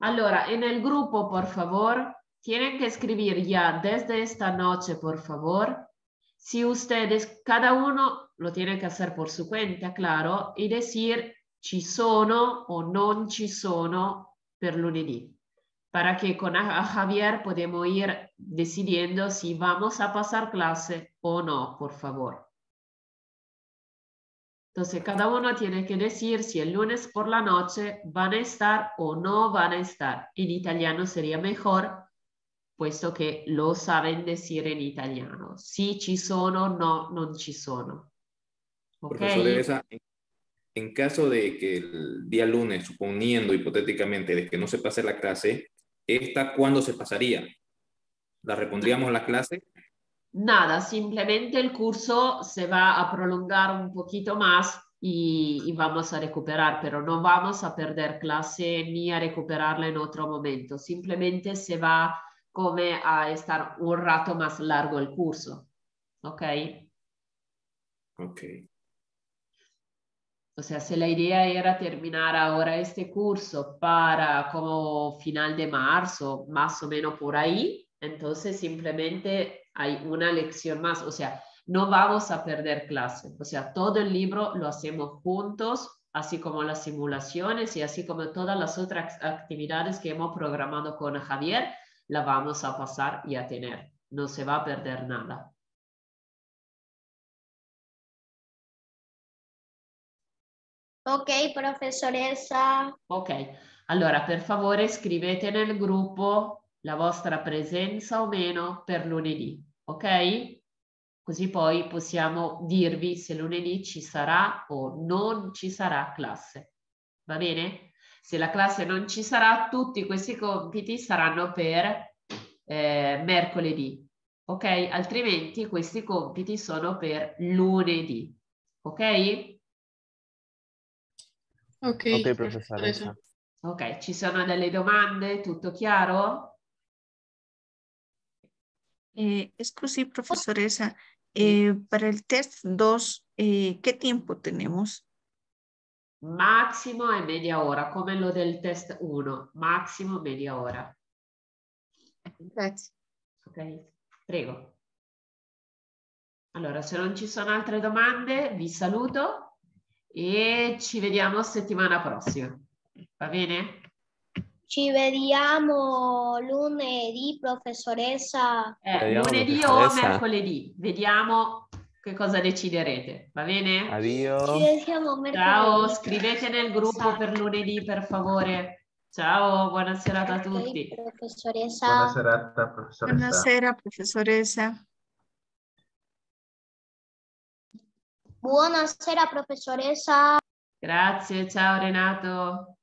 Allora, en el grupo, por favor, tienen que escribir ya desde esta noche, por favor. Si ustedes, cada uno lo tiene que hacer por su cuenta, claro, y decir ci sono o non ci sono per lunedì. Para que con a- Javier podemos ir decidiendo si vamos a pasar clase o no, por favor. Entonces, cada uno tiene que decir si el lunes por la noche van a estar o no van a estar. En italiano sería mejor, puesto que lo saben decir en italiano. Si ci sono, no, non ci sono. Ok? Profesoresa, en- en caso de que el día lunes, suponiendo hipotéticamente de que no se pase la clase, ¿esta cuándo se pasaría? ¿La repondríamos a la clase? Nada, simplemente el curso se va a prolongar un poquito más y, y vamos a recuperar, pero no vamos a perder clase ni a recuperarla en otro momento. Simplemente se va come a estar un rato más largo el curso. ¿Ok? Ok. O sea, si la idea era terminar ahora este curso para como final de marzo, más o menos por ahí, entonces simplemente hay una lección más. O sea, no vamos a perder clase. O sea, todo el libro lo hacemos juntos, así como las simulaciones y así como todas las otras actividades que hemos programado con Javier, la vamos a pasar y a tener. No se va a perder nada. Ok, profesoressa. Ok, allora per favore scrivete nel gruppo la vostra presenza o meno per lunedì, ok? Così poi possiamo dirvi se lunedì ci sarà o non ci sarà classe. Va bene? Se la classe non ci sarà, tutti questi compiti saranno per eh, mercoledì, ok? Altrimenti questi compiti sono per lunedì, ok? Ok, Ok, profesoressa. Ok, ci sono delle domande? Tutto chiaro? Eh, scusi, profesoresa, eh, para el test 2, eh, ¿qué tiempo tenemos? Massimo è media ora, come lo del test 1, massimo media ora. Grazie. Ok, prego. Allora, se non ci sono altre domande, vi saluto e ci vediamo settimana prossima. Va bene? Ci vediamo lunedì, professoressa. Eh, Vediamo, lunedì o professoressa. mercoledì, vediamo che cosa deciderete. Va bene? Mercoledì. Ciao, scrivete nel gruppo per lunedì, per favore. Ciao, buona serata a tutti. Professoressa. Buona serata, professoressa. Buonasera, profesoressa. Buonasera, professoressa. Grazie, ciao Renato.